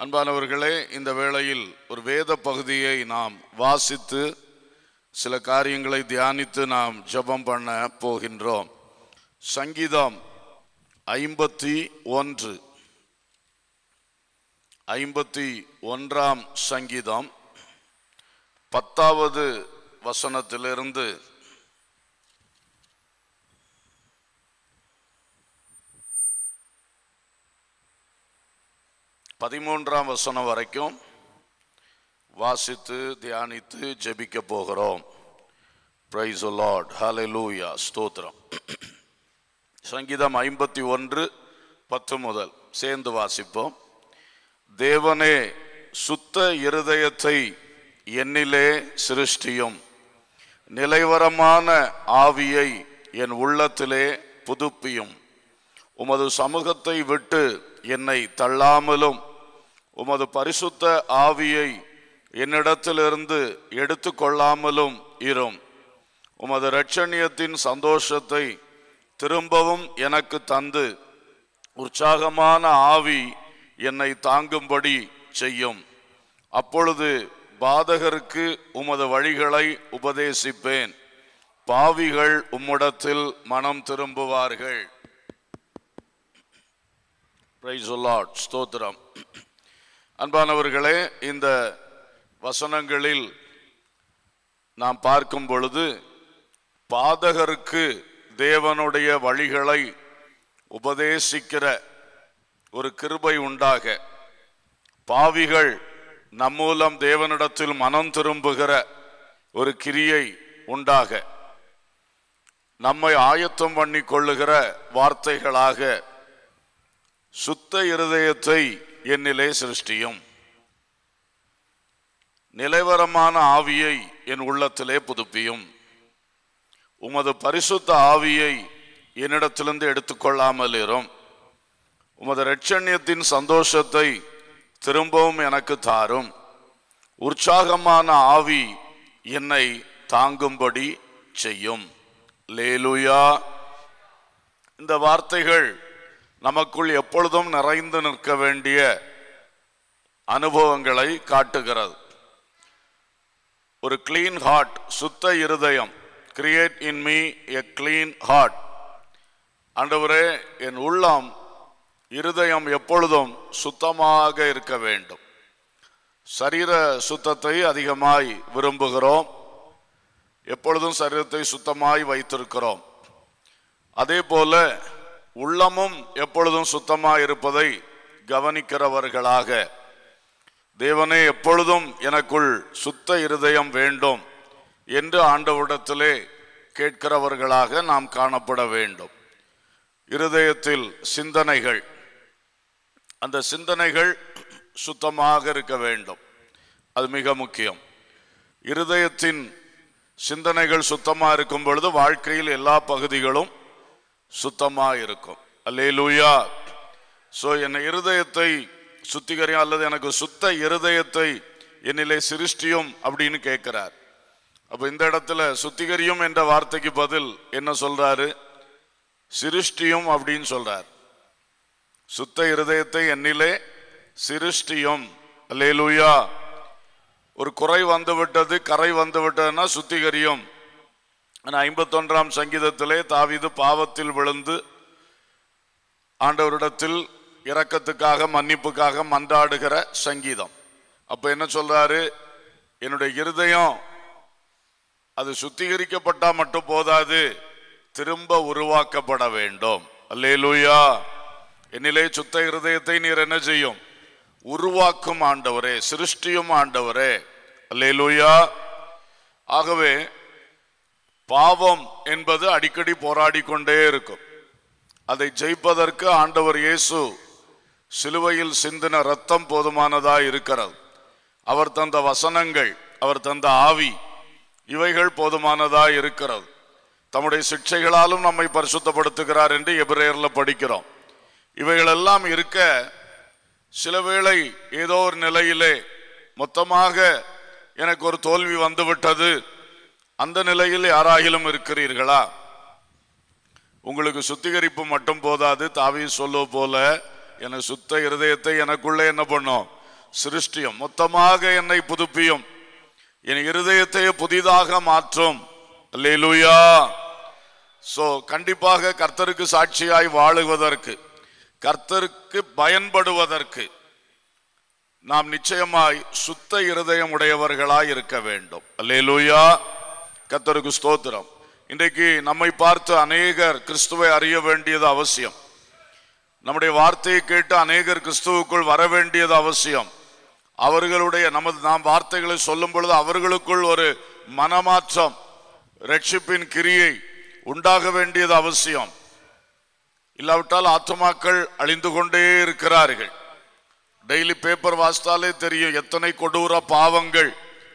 அன்பானவர்களே இந்த வேளையில் ஒரு வேத பகுதியை நாம் வாசித்து சில காரியங்களை தியானித்து நாம் ஜெபம் பண்ண போகின்றோம். சங்கீதம் ஐம்பத்தி ஒன்று. ஐம்பத்தி ஒன்றாம் சங்கீதம் பத்தாவது வசனத்திலிருந்து பதிமூன்றாம் வசனம் வரைக்கும் வாசித்து தியானித்து ஜெபிக்க போகிறோம். பிரைஸ் லார்ட் ஹalleluya ஸ்தோத்திரம். சங்கீதம் ஐம்பத்தி ஒன்று பத்து முதல். சேர்ந்து வாசிப்போம். தேவனே சுத்த இருதயத்தை என்னிலே சிருஷ்டியும். நிலைவரமான ஆவியை என் உள்ளத்திலே புதுப்பியும். உமது சமூகத்தை விட்டு என்னை தள்ளாமலும் உமது பரிசுத்த ஆவியை என்னிடத்திலிருந்து எடுத்துக்கொள்ளாமலும் இரும். உமது இரட்சணியத்தின் சந்தோஷத்தை திரும்பவும் எனக்கு தந்து உற்சாகமான ஆவி என்னை தாங்கும்படி செய்யும். அப்பொழுது பாதகருக்கு உமது வழிகளை உபதேசிப்பேன். பாவிகள் உம்மிடத்தில் மனம் திரும்புவார்கள். ஸ்தோத்திரம். அன்பானவர்களே இந்த வசனங்களில் நாம் பார்க்கும் பொழுது பாதகருக்கு தேவனுடைய வழிகளை உபதேசிக்கிற ஒரு கிருபை உண்டாக பாவிகள் நம்மூலம் தேவனிடத்தில் மனம் திரும்புகிற ஒரு கிரியை உண்டாக நம்மை ஆயத்தம் பண்ணி கொள்ளுகிற வார்த்தைகளாக சுத்த இருதயத்தை என்னிலே சிருஷ்டியும். நிலைவரமான ஆவியை என் உள்ளத்திலே புதுப்பியும். உமது பரிசுத்த ஆவியை என்னிடத்திலிருந்து எடுத்துக்கொள்ளாமல் இரும். உமது இரட்சண்யத்தின் சந்தோஷத்தை திரும்பவும் எனக்கு தாரும். உற்சாகமான ஆவி என்னை தாங்கும்படி செய்யும். லேலுயா. இந்த வார்த்தைகள் நமக்குள் எப்பொழுதும் நிறைந்து நிற்க வேண்டிய அனுபவங்களை காட்டுகிறது. ஒரு கிளீன் ஹார்ட் சுத்த இருதயம். Create in me a clean heart ஆண்டவரே என் உள்ளம் இருதயம் எப்பொழுதும் சுத்தமாக இருக்க வேண்டும். சரீர சுத்தத்தை அதிகமாய் விரும்புகிறோம். எப்பொழுதும் சரீரத்தை சுத்தமாய் வைத்திருக்கிறோம். அதே போல உள்ளமும் எப்பொழுதும் சுத்தமாக இருப்பதை கவனிக்கிறவர்களாக. தேவனே எப்பொழுதும் எனக்குள் சுத்த இருதயம் வேண்டும் என்று ஆண்டவரிடத்திலே கேட்கிறவர்களாக நாம் காணப்பட வேண்டும். இருதயத்தில் சிந்தனைகள். அந்த சிந்தனைகள் சுத்தமாக இருக்க வேண்டும். அது மிக முக்கியம். இருதயத்தின் சிந்தனைகள் சுத்தமாக இருக்கும் பொழுது வாழ்க்கையில் எல்லா பகுதிகளும் சுத்தமாக இருக்கும் அல்லேலூயா. ஸோ என் இருதயத்தை சுத்திகரியும் அல்லது எனக்கு சுத்த இருதயத்தை என்னிலே சிருஷ்டியும் அப்படின்னு கேட்கிறார். அப்போ இந்த இடத்துல சுத்திகரியும் என்ற வார்த்தைக்கு பதில் என்ன சொல்றாரு? சிருஷ்டியும் அப்படின்னு சொல்றார். சுத்த இருதயத்தை என்னிலே சிருஷ்டியும். அல்லேலூயா. ஒரு குறை வந்துவிட்டது கரை வந்துவிட்டதுன்னா சுத்திகரியும். ஆனால் ஐம்பத்தொன்றாம் சங்கீதத்திலே தாவிது பாவத்தில் விழுந்து ஆண்டவரிடத்தில் இரக்கத்துக்காக மன்னிப்புக்காக மன்றாடுகிற சங்கீதம். அப்போ என்ன சொல்றாரு? என்னுடைய இருதயம் அது சுத்திகரிக்கப்பட்டால் மட்டும் போதாது திரும்ப உருவாக்கப்பட வேண்டும். அல்லேலூயா! என்னிலே சுத்த இருதயத்தை நீர் என்ன செய்யும்? உருவாக்கும் ஆண்டவரே சிருஷ்டியும் ஆண்டவரே. அல்லேலூயா! ஆகவே பாவம் என்பது அடிக்கடி போராடி கொண்டே இருக்கும். அதை ஜெயிப்பதற்கு ஆண்டவர் இயேசு சிலுவையில் சிந்தின ரத்தம் போதுமானதா இருக்கிறது. அவர் தந்த வசனங்கள் அவர் தந்த ஆவி இவைகள் போதுமானதா இருக்கிறது. தம்முடைய சிக்ஷைகளாலும் நம்மை பரிசுத்தப்படுத்துகிறார் என்று எபிரேயரில் படிக்கிறோம். இவைகளெல்லாம் இருக்க சில வேளை ஏதோ ஒரு நிலையிலே மொத்தமாக எனக்கு ஒரு தோல்வி வந்துவிட்டது. அந்த நிலையில் யாராகிலும் இருக்கிறீர்களா? உங்களுக்கு சுத்திகரிப்பு மட்டும் போதாது தாவி சொல்ல போல என சுத்த இருதயத்தை எனக்குள்ளே என்ன பண்ணும்? சிருஷ்டியும் மொத்தமாக என்னை புதுப்பியும். என் இருதயத்தை புதிதாக மாற்றும். அல்லேலூயா. சோ கண்டிப்பாக கர்த்தருக்கு சாட்சியாய் வாழுவதற்கு கர்த்தருக்கு பயன்படுவதற்கு நாம் நிச்சயமாய் சுத்த இருதயம் உடையவர்களாய் இருக்க வேண்டும். அல்லேலூயா. கத்தருக்கு ஸ்தோத்திரம். இன்றைக்கு நம்மை பார்த்து அநேகர் கிறிஸ்துவை அறிய வேண்டியது அவசியம். நம்முடைய வார்த்தையை கேட்டு அநேகர் கிறிஸ்துவுக்குள் வர வேண்டியது அவசியம். அவர்களுடைய நமது நாம் வார்த்தைகளை சொல்லும் பொழுது அவர்களுக்குள் ஒரு மனமாற்றம் ரட்சிப்பின் கிரியை உண்டாக வேண்டியது அவசியம். இல்லாவிட்டால் ஆத்மாக்கள் அழிந்து கொண்டே இருக்கிறார்கள். டெய்லி பேப்பர் வாசித்தாலே தெரியும் எத்தனை கொடூர பாவங்கள்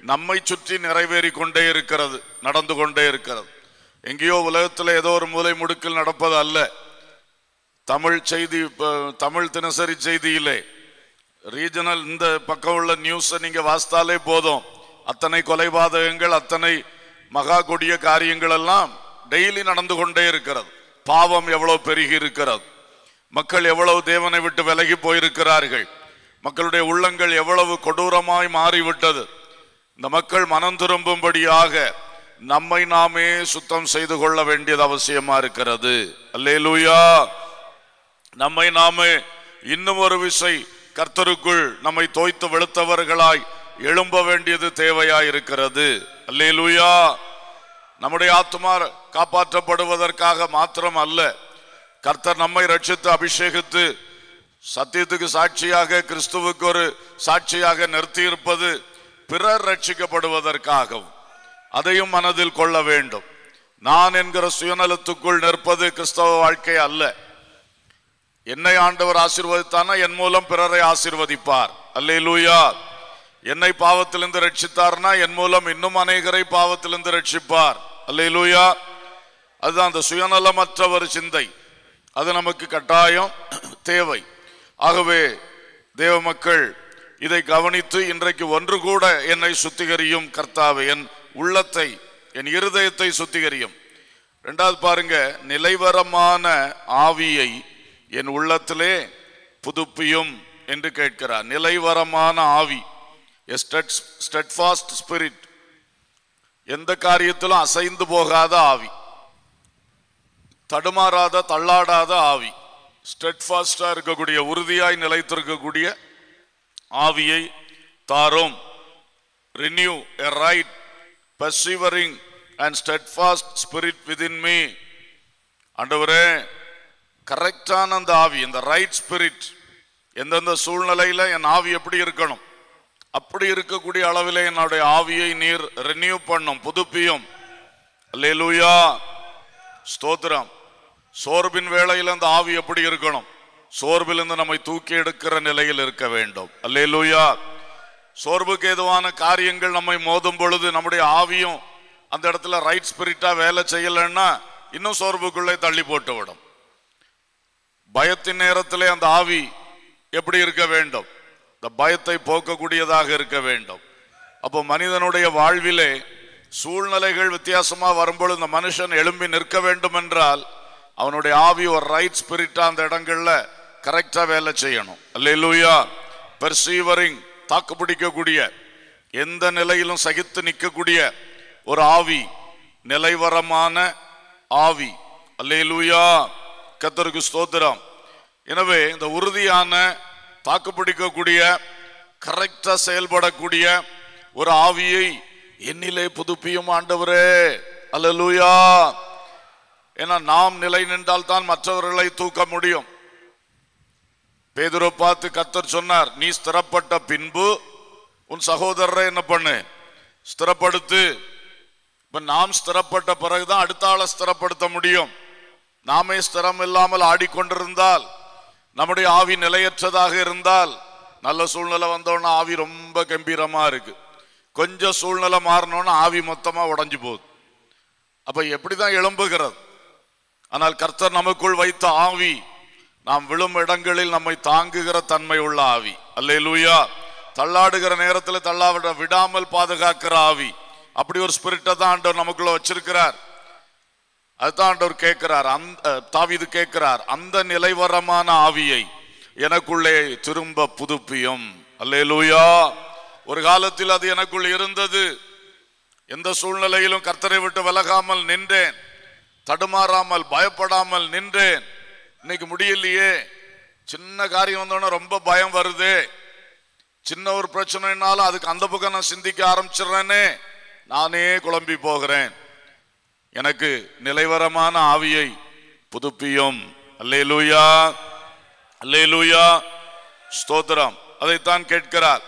நம்மை சுற்றி நிறைவேறி கொண்டே இருக்கிறது நடந்து கொண்டே இருக்கிறது. எங்கேயோ உலகத்தில் ஏதோ ஒரு மூலை முடுக்கில் நடப்பது அல்ல. தமிழ் செய்தி தமிழ் தினசரி செய்தியிலே ரீஜனல் இந்த பக்கம் உள்ள நியூஸை நீங்கள் வாசித்தாலே போதும். அத்தனை கொலைபாதகங்கள் அத்தனை மகா கொடிய காரியங்கள் எல்லாம் டெய்லி நடந்து கொண்டே இருக்கிறது. பாவம் எவ்வளவு பெருகி இருக்கிறது. மக்கள் எவ்வளவு தேவனை விட்டு விலகி போயிருக்கிறார்கள். மக்களுடைய உள்ளங்கள் எவ்வளவு கொடூரமாய் மாறிவிட்டது. இந்த மக்கள் மனம் திரும்பும்படியாக நம்மை நாமே சுத்தம் செய்து கொள்ள வேண்டியது அவசியமா இருக்கிறது. அல்லே லூயா நம்மை நாமே இன்னும் ஒரு விசை கர்த்தருக்குள் நம்மை தோய்த்து வெளுத்தவர்களாய் எழும்ப வேண்டியது தேவையாய் இருக்கிறது. அல்லேலூயா. நம்முடைய ஆத்மா காப்பாற்றப்படுவதற்காக மாத்திரம் அல்ல கர்த்தர் நம்மை ரட்சித்து அபிஷேகித்து சத்தியத்துக்கு சாட்சியாக கிறிஸ்துவுக்கு ஒரு சாட்சியாக நிறுத்தியிருப்பது பிறர் ரட்சிக்கப்படுவதற்காகவும் அதையும் மனதில் கொள்ள வேண்டும். நான் என்கிற சுயநலத்துக்குள் நிற்பது கிறிஸ்தவ வாழ்க்கை அல்ல. என்னை ஆண்டவர் ஆசீர்வதித்தானா என் மூலம் பிறரை ஆசீர்வதிப்பார். அல்லேலூயா. என்னை பாவத்திலிருந்து ரட்சித்தார்னா என் மூலம் இன்னும் அநேகரை பாவத்திலிருந்து ரட்சிப்பார். அல்லேலூயா. அதுதான் அந்த சுயநலமற்ற ஒரு சிந்தை. அது நமக்கு கட்டாயம் தேவை. ஆகவே தேவ மக்கள் இதை கவனித்து இன்றைக்கு ஒன்று கூட என்னை சுத்திகரியும் கர்த்தாவை என் உள்ளத்தை என் இருதயத்தை சுத்திகரியும். ரெண்டாவது பாருங்க நிலைவரமான ஆவியை என் உள்ளத்திலே புதுப்பியும் என்று கேட்கிறார். நிலைவரமான ஆவி ஸ்டெட்ஃபாஸ்ட் ஸ்பிரிட் எந்த காரியத்திலும் அசைந்து போகாத ஆவி தடுமாறாத தள்ளாடாத ஆவி ஸ்டெட்ஃபாஸ்டாக இருக்கக்கூடிய உறுதியாய் நிலைத்திருக்கக்கூடிய ஆவியை தாரும். Renew a right persevering and steadfast spirit within me ஆண்டவரே கரெக்டான அந்த ஆவி இந்த ரைட் ஸ்பிரிட் எந்தெந்த சூழ்நிலையில் என் ஆவி எப்படி இருக்கணும்? அப்படி இருக்கக்கூடிய அளவில் என்னுடைய ஆவியை நீர் ரெனியூ பண்ணும் புதுப்பியும். அல்லேலூயா ஸ்தோத்திரம். சோர்பின் வேளையில் அந்த ஆவி எப்படி இருக்கணும்? சோர்விலிருந்து நம்மை தூக்கி எடுக்கிற நிலையில் இருக்க வேண்டும். அல்லேலூயா. சோர்வுக்கு ஏதுவான காரியங்கள் நம்மை மோதும் பொழுது நம்முடைய ஆவியும் அந்த இடத்துல ரைட் ஸ்பிரிட்டா வேலை செய்யலைன்னா இன்னும் சோர்வுக்குள்ளே தள்ளி போட்டு விடும் பயத்தின் நேரத்திலே அந்த ஆவி எப்படி இருக்க வேண்டும்? இந்த பயத்தை போக்கக்கூடியதாக இருக்க வேண்டும். அப்போ மனிதனுடைய வாழ்விலே சூழ்நிலைகள் வித்தியாசமா வரும்பொழுது இந்த மனுஷன் எழும்பி நிற்க வேண்டும் என்றால் அவனுடைய ஆவி ஒரு ரைட் ஸ்பிரிட்டா அந்த இடங்கள்ல கரெக்டாக வேலை செய்யணும். அல்லா பெர்சீவரிங் தாக்கு பிடிக்கக்கூடிய எந்த நிலையிலும் சகித்து நிற்கக்கூடிய ஒரு ஆவி நிலைவரமான ஆவி. அல்லா கத்தருக்கு ஸ்தோத்திரம். எனவே இந்த உறுதியான தாக்கு பிடிக்கக்கூடிய கரெக்டாக செயல்படக்கூடிய ஒரு ஆவியை என்னிலே புதுப்பியும் ஆண்டவரே. அல்லேலூயா ஏன்னா நாம் நிலை நின்றால் தான் மற்றவர்களை தூக்க முடியும். பேதுரு பார்த்து கத்தர் சொன்னார் நீ ஸ்திரப்பட்ட பின்பு உன் சகோதரரை என்ன பண்ணு? ஸ்திரப்படுத்து. இப்ப நாம் ஸ்திரப்பட்ட பிறகுதான் அடுத்த ஆளை ஸ்திரப்படுத்த முடியும். நாமே ஸ்திரம் இல்லாமல் ஆடிக்கொண்டிருந்தால் நம்முடைய ஆவி நிலையற்றதாக இருந்தால் நல்ல சூழ்நிலை வந்தோன்னா ஆவி ரொம்ப கம்பீரமா இருக்கு. கொஞ்சம் சூழ்நிலை மாறினோன்னா ஆவி மொத்தமா உடஞ்சு போகுது. அப்ப எப்படிதான் எழும்புகிறது? ஆனால் கர்த்தர் நமக்குள் வைத்த ஆவி நாம் விழும் இடங்களில் நம்மை தாங்குகிற தன்மை உள்ள ஆவி. அல்லே லூயா தள்ளாடுகிற நேரத்தில் தள்ளாவிட விடாமல் பாதுகாக்கிற ஆவி. அப்படி ஒரு ஸ்பிரிட்டை தான் ஆண்டவர் நமக்குள்ள வச்சிருக்கிறார். அதுதான் ஆண்டவர் கேட்கிறார். அந்த தாவிது கேட்கிறார். அந்த நிலைவரமான ஆவியை எனக்குள்ளே திரும்ப புதுப்பியும். அல்லே லூயா ஒரு காலத்தில் அது எனக்குள் இருந்தது. எந்த சூழ்நிலையிலும் கர்த்தரை விட்டு விலகாமல் நின்றேன். தடுமாறாமல் பயப்படாமல் நின்றேன். இன்னைக்கு முடியலையே. சின்ன காரியம் வந்தோடனே ரொம்ப பயம் வருது. சின்ன ஒரு பிரச்சனைனாலும் அதுக்கு அந்த பக்கம் நான் சிந்திக்க ஆரம்பிச்சிடுறேனே. நானே குழம்பி போகிறேன். எனக்கு நிலைவரமான ஆவியை புதுப்பியும். அல்லேலூயா. அல்லேலூயா. ஸ்தோத்திரம். அதைத்தான் கேட்கிறார்.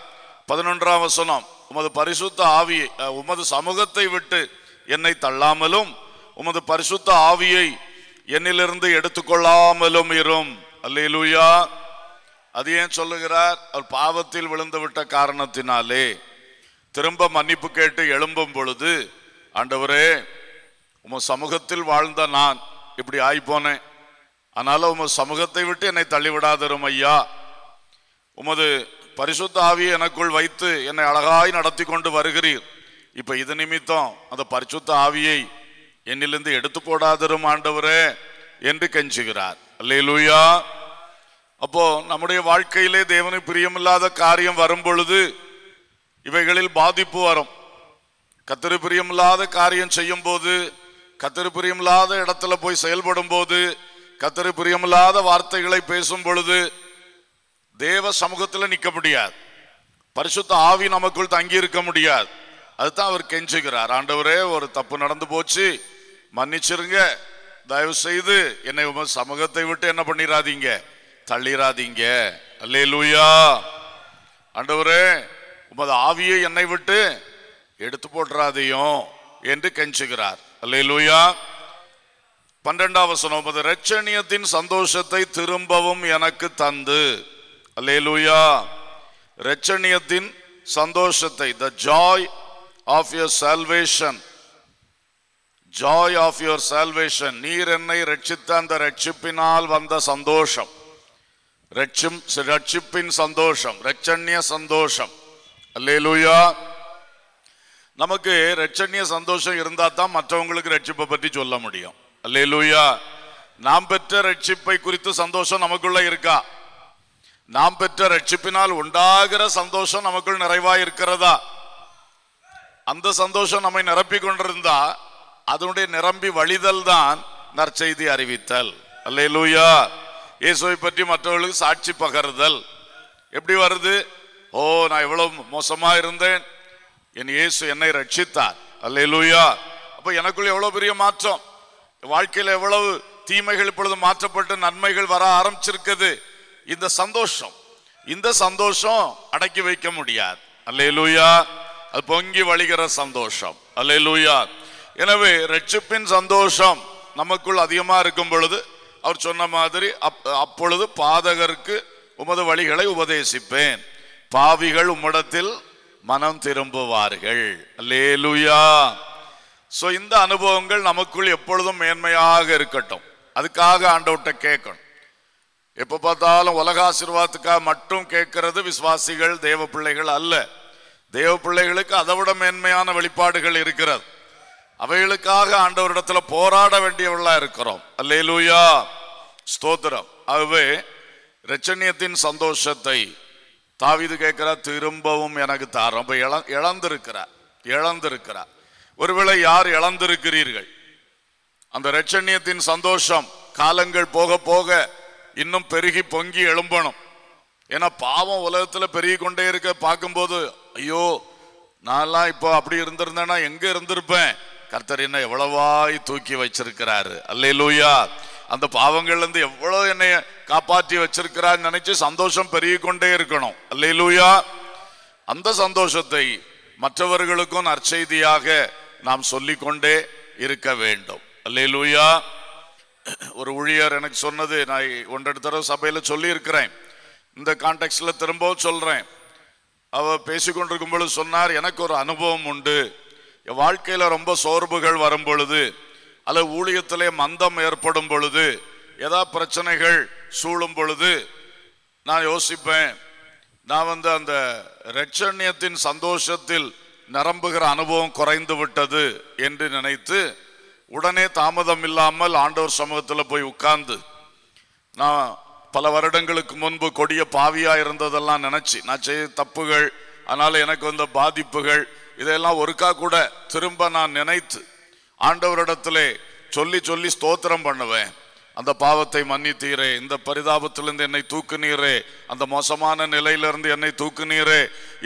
பதினொன்றாம் வசனம். உமது பரிசுத்த ஆவியை உமது சமூகத்தை விட்டு என்னை தள்ளாமலும் உமது பரிசுத்த ஆவியை என்னிலிருந்து எடுத்துக்கொள்ளாமலும் இரும். அல்லேலூயா. அது ஏன் சொல்லுகிறார்? அவர் பாவத்தில் விழுந்து விட்ட காரணத்தினாலே. திரும்ப மன்னிப்பு கேட்டு எழும்பும் பொழுது ஆண்டவரே உம சமூகத்தில் வாழ்ந்த நான் இப்படி ஆயிப்போனேன். அதனால உம சமூகத்தை விட்டு என்னை தள்ளிவிடாதிரும் ஐயா. உமது பரிசுத்த ஆவியை எனக்குள் வைத்து என்னை அழகாய் நடத்தி கொண்டு வருகிறீர். இப்ப இது நிமித்தம் அந்த பரிசுத்த ஆவியை என்னிலிருந்து எடுத்து போடாதரும் ஆண்டவரே என்று கெஞ்சுகிறார். அல்லேலூயா. அப்போ நம்முடைய வாழ்க்கையிலே தேவனை பிரியமில்லாத காரியம் வரும் பொழுது இவைகளில் பாதிப்பு வரும். கத்திரி பிரியமில்லாத காரியம் செய்யும் போது கத்திரி பிரியமில்லாத இடத்துல போய் செயல்படும் போது கத்திரி பிரியமில்லாத வார்த்தைகளை பேசும் பொழுது தேவ சமூகத்தில் நிற்க முடியாது. பரிசுத்த ஆவி நமக்குள் தங்கி இருக்க முடியாது. அதுதான் அவர் கெஞ்சுகிறார். ஆண்டவரே ஒரு தப்பு நடந்து போச்சு. மன்னிச்சிருங்க. தயவு செய்து என்னை உம சமூகத்தை விட்டு என்ன பண்ணிராதீங்க. தள்ளிராதீங்க. அல்லேலூயா. ஆண்டவரே உமது ஆவியை என்னை விட்டு எடுத்து போட்டுறாதையும் என்று கெஞ்சுகிறார். அல்லேலூயா. பன்னெண்டாம் வசனம் உமது இரட்சணியத்தின் சந்தோஷத்தை திரும்பவும் எனக்கு தந்து. அல்லேலூயா. இரட்சணியத்தின் சந்தோஷத்தை the joy of your salvation joy of your salvation நீர் என்னை ரட்சித்த அந்த ரட்சிப்பினால் வந்த சந்தோஷம். ரட்சும் ரட்சிப்பின் சந்தோஷம் ரட்சண்ய சந்தோஷம். அல்லேலூயா. நமக்கு ரட்சண்ய சந்தோஷம் இருந்தா தான் மற்றவங்களுக்கு ரட்சிப்பை பற்றி சொல்ல முடியும். அல்லேலூயா. நாம் பெற்ற ரட்சிப்பை குறித்து சந்தோஷம் நமக்குள்ள இருக்கா? நாம் பெற்ற ரட்சிப்பினால் உண்டாகிற சந்தோஷம் நமக்குள் நிறைவா இருக்கிறதா? அந்த சந்தோஷம் நம்மை நிரப்பி கொண்டிருந்தா அதனுடைய நிரம்பி வழிதல் தான் நற்செய்தி அறிவித்தல். அல்லேலூயா. இயேசுவை பற்றி மற்றவர்களுக்கு சாட்சி பகருதல். எப்படி வருது? ஓ நான் எவ்வளவு மோசமா இருந்தேன். என் இயேசு என்னை ரட்சித்தார். அல்லேலூயா. அப்போ எனக்குள்ள எவ்வளோ பெரிய மாற்றம்? வாழ்க்கையில் எவ்வளவு தீமைகள் இப்பொழுது மாற்றப்பட்டு நன்மைகள் வர ஆரம்பிச்சிருக்குது? இந்த சந்தோஷம். இந்த சந்தோஷம் அடக்கி வைக்க முடியாது. அல்லேலூயா. அது பொங்கி வழிகிற சந்தோஷம். அல்லேலூயா. எனவே ரட்சிப்பின் சந்தோஷம் நமக்குள் அதிகமாக இருக்கும் பொழுது அவர் சொன்ன மாதிரி அப்- அப்பொழுது பாதகருக்கு உமது வழிகளை உபதேசிப்பேன். பாவிகள் உம்மிடத்தில் மனம் திரும்புவார்கள். லேலுயா ஸோ இந்த அனுபவங்கள் நமக்குள் எப்பொழுதும் மேன்மையாக இருக்கட்டும். அதுக்காக ஆண்டவர்கிட்ட கேட்கணும். எப்போ பார்த்தாலும் உலக ஆசீர்வாதத்துக்காக மட்டும் கேட்கறது விசுவாசிகள் தேவ பிள்ளைகள் அல்ல. தேவ பிள்ளைகளுக்கு அதை விட மேன்மையான வெளிப்பாடுகள் இருக்கிறது. அவைகளுக்காக ஆண்டவரிடத்துல போராட வேண்டியவர்களா இருக்கிறோம். அல்லேலூயா. ஸ்தோத்திரம். ஆகவே ரச்சனியத்தின் சந்தோஷத்தை தாவிது கேட்கிறார் திரும்பவும் எனக்கு தாரம் அப்ப இழ இழந்திருக்கிறார் இழந்திருக்கிறார் ஒருவேளை யார் இழந்திருக்கிறீர்கள்? அந்த இரட்சணியத்தின் சந்தோஷம் காலங்கள் போக போக இன்னும் பெருகி பொங்கி எழும்பணும். ஏன்னா பாவம் உலகத்துல பெருகி கொண்டே இருக்க. பார்க்கும்போது ஐயோ நான்லாம் இப்போ அப்படி இருந்திருந்தேன்னா எங்க இருந்திருப்பேன்? கர்த்தர் என்ன எவ்வளவாய் தூக்கி வச்சிருக்கிறாரு. அல்லையிலூயா அந்த பாவங்கள்ல இருந்து எவ்வளவு என்னை காப்பாற்றி வச்சிருக்கிறார் நினைச்சு சந்தோஷம் பெருகி கொண்டே இருக்கணும். அல்லையிலூயா அந்த சந்தோஷத்தை மற்றவர்களுக்கும் நற்செய்தியாக நாம் சொல்லிக்கொண்டே இருக்க வேண்டும். அல்லையிலூயா ஒரு ஊழியர் எனக்கு சொன்னது நான் ஒன்றரை தடவை சபையில சொல்லி இருக்கிறேன் இந்த கான்டெக்ட்ல திரும்பவும் சொல்றேன். அவர் பேசிக்கொண்டிருக்கும் பொழுது சொன்னார் எனக்கு ஒரு அனுபவம் உண்டு. என் வாழ்க்கையில் ரொம்ப சோர்வுகள் வரும் பொழுது அல்லது ஊழியத்திலே மந்தம் ஏற்படும் பொழுது ஏதா பிரச்சனைகள் சூழும் பொழுது நான் யோசிப்பேன் நான் வந்து அந்த ரட்சண்யத்தின் சந்தோஷத்தில் நிரம்புகிற அனுபவம் குறைந்து விட்டது என்று நினைத்து உடனே தாமதம் இல்லாமல் ஆண்டவர் சமூகத்தில் போய் உட்கார்ந்து நான் பல வருடங்களுக்கு முன்பு கொடிய பாவியாக இருந்ததெல்லாம் நினச்சி நான் செய்த தப்புகள் அதனால் எனக்கு வந்த பாதிப்புகள் இதையெல்லாம் ஒருக்கா கூட திரும்ப நான் நினைத்து ஆண்டவரிடத்திலே சொல்லி சொல்லி ஸ்தோத்திரம் பண்ணுவேன். அந்த பாவத்தை மன்னித்தீரே இந்த பரிதாபத்திலிருந்து என்னை தூக்குனீரே அந்த மோசமான நிலையிலிருந்து என்னை தூக்குனீரே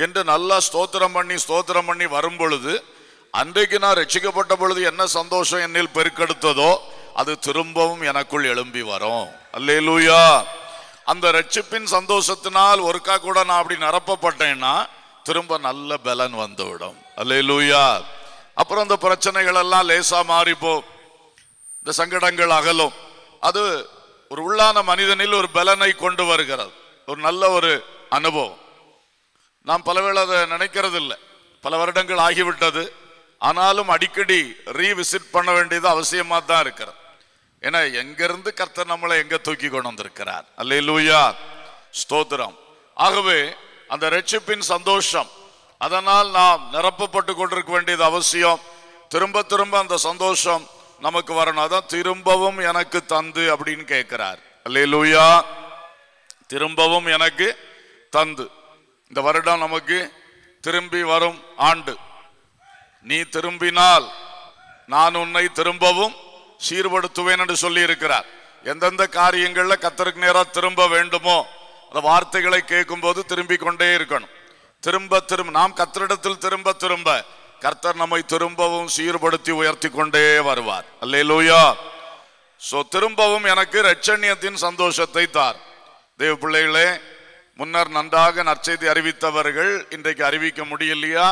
என்று நல்லா ஸ்தோத்திரம் பண்ணி ஸ்தோத்திரம் பண்ணி வரும் பொழுது அன்றைக்கு நான் ரட்சிக்கப்பட்ட பொழுது என்ன சந்தோஷம் என்னில் பெருக்கெடுத்ததோ அது திரும்பவும் எனக்குள் எழும்பி வரும். அல்லே லூயா அந்த ரட்சிப்பின் சந்தோஷத்தினால் ஒருக்கா கூட நான் அப்படி நிரப்பப்பட்டேன்னா திரும்ப நல்ல பலன் வந்துவிடும். அல்லேலூயா. அப்புறம் அந்த பிரச்சனைகள் எல்லாம் லேசா மாறிப்போம் இந்த சங்கடங்கள் அகலும். அது ஒரு உள்ளான மனிதனில் ஒரு பலனை கொண்டு வருகிறது. ஒரு நல்ல ஒரு அனுபவம். நாம் பலவேளை அதை நினைக்கிறது இல்லை பல வருடங்கள் ஆகிவிட்டது. ஆனாலும் அடிக்கடி ரீவிசிட் பண்ண வேண்டியது அவசியமாக தான் இருக்கிறது. ஏன்னா எங்கிருந்து கர்த்தர் நம்மளை எங்க தூக்கி கொண்டு வந்திருக்கிறார்? அல்லேலூயா. ஸ்தோத்திரம். ஆகவே அந்த ரட்சிப்பின் சந்தோஷம். அதனால் நாம் நிரப்பப்பட்டு கொண்டிருக்க வேண்டியது அவசியம். திரும்ப திரும்ப அந்த சந்தோஷம் நமக்கு வரணும். அதான் திரும்பவும் எனக்கு தந்து அப்படின்னு கேட்கிறார். அல்லேலூயா. திரும்பவும் எனக்கு தந்து. இந்த வருடம் நமக்கு திரும்பி வரும் ஆண்டு. நீ திரும்பினால் நான் உன்னை திரும்பவும் சீர்படுத்துவேன் என்று சொல்லி இருக்கிறார் எந்தெந்த காரியங்களில் கத்தருக்கு நேராக திரும்ப வேண்டுமோ அந்த வார்த்தைகளை கேட்கும் போது திரும்பி கொண்டே இருக்கணும். திரும்ப திரும்ப நாம் கத்தரிடத்தில் திரும்ப திரும்ப கர்த்தர் நம்மை திரும்பவும் சீர்படுத்தி உயர்த்தி கொண்டே வருவார். அல்லேலூயா. சோ திரும்பவும் எனக்கு ரட்சண்யத்தின் சந்தோஷத்தை தார். தேவ பிள்ளைகளே முன்னர் நன்றாக நற்செய்தி அறிவித்தவர்கள் இன்றைக்கு அறிவிக்க முடியலையா?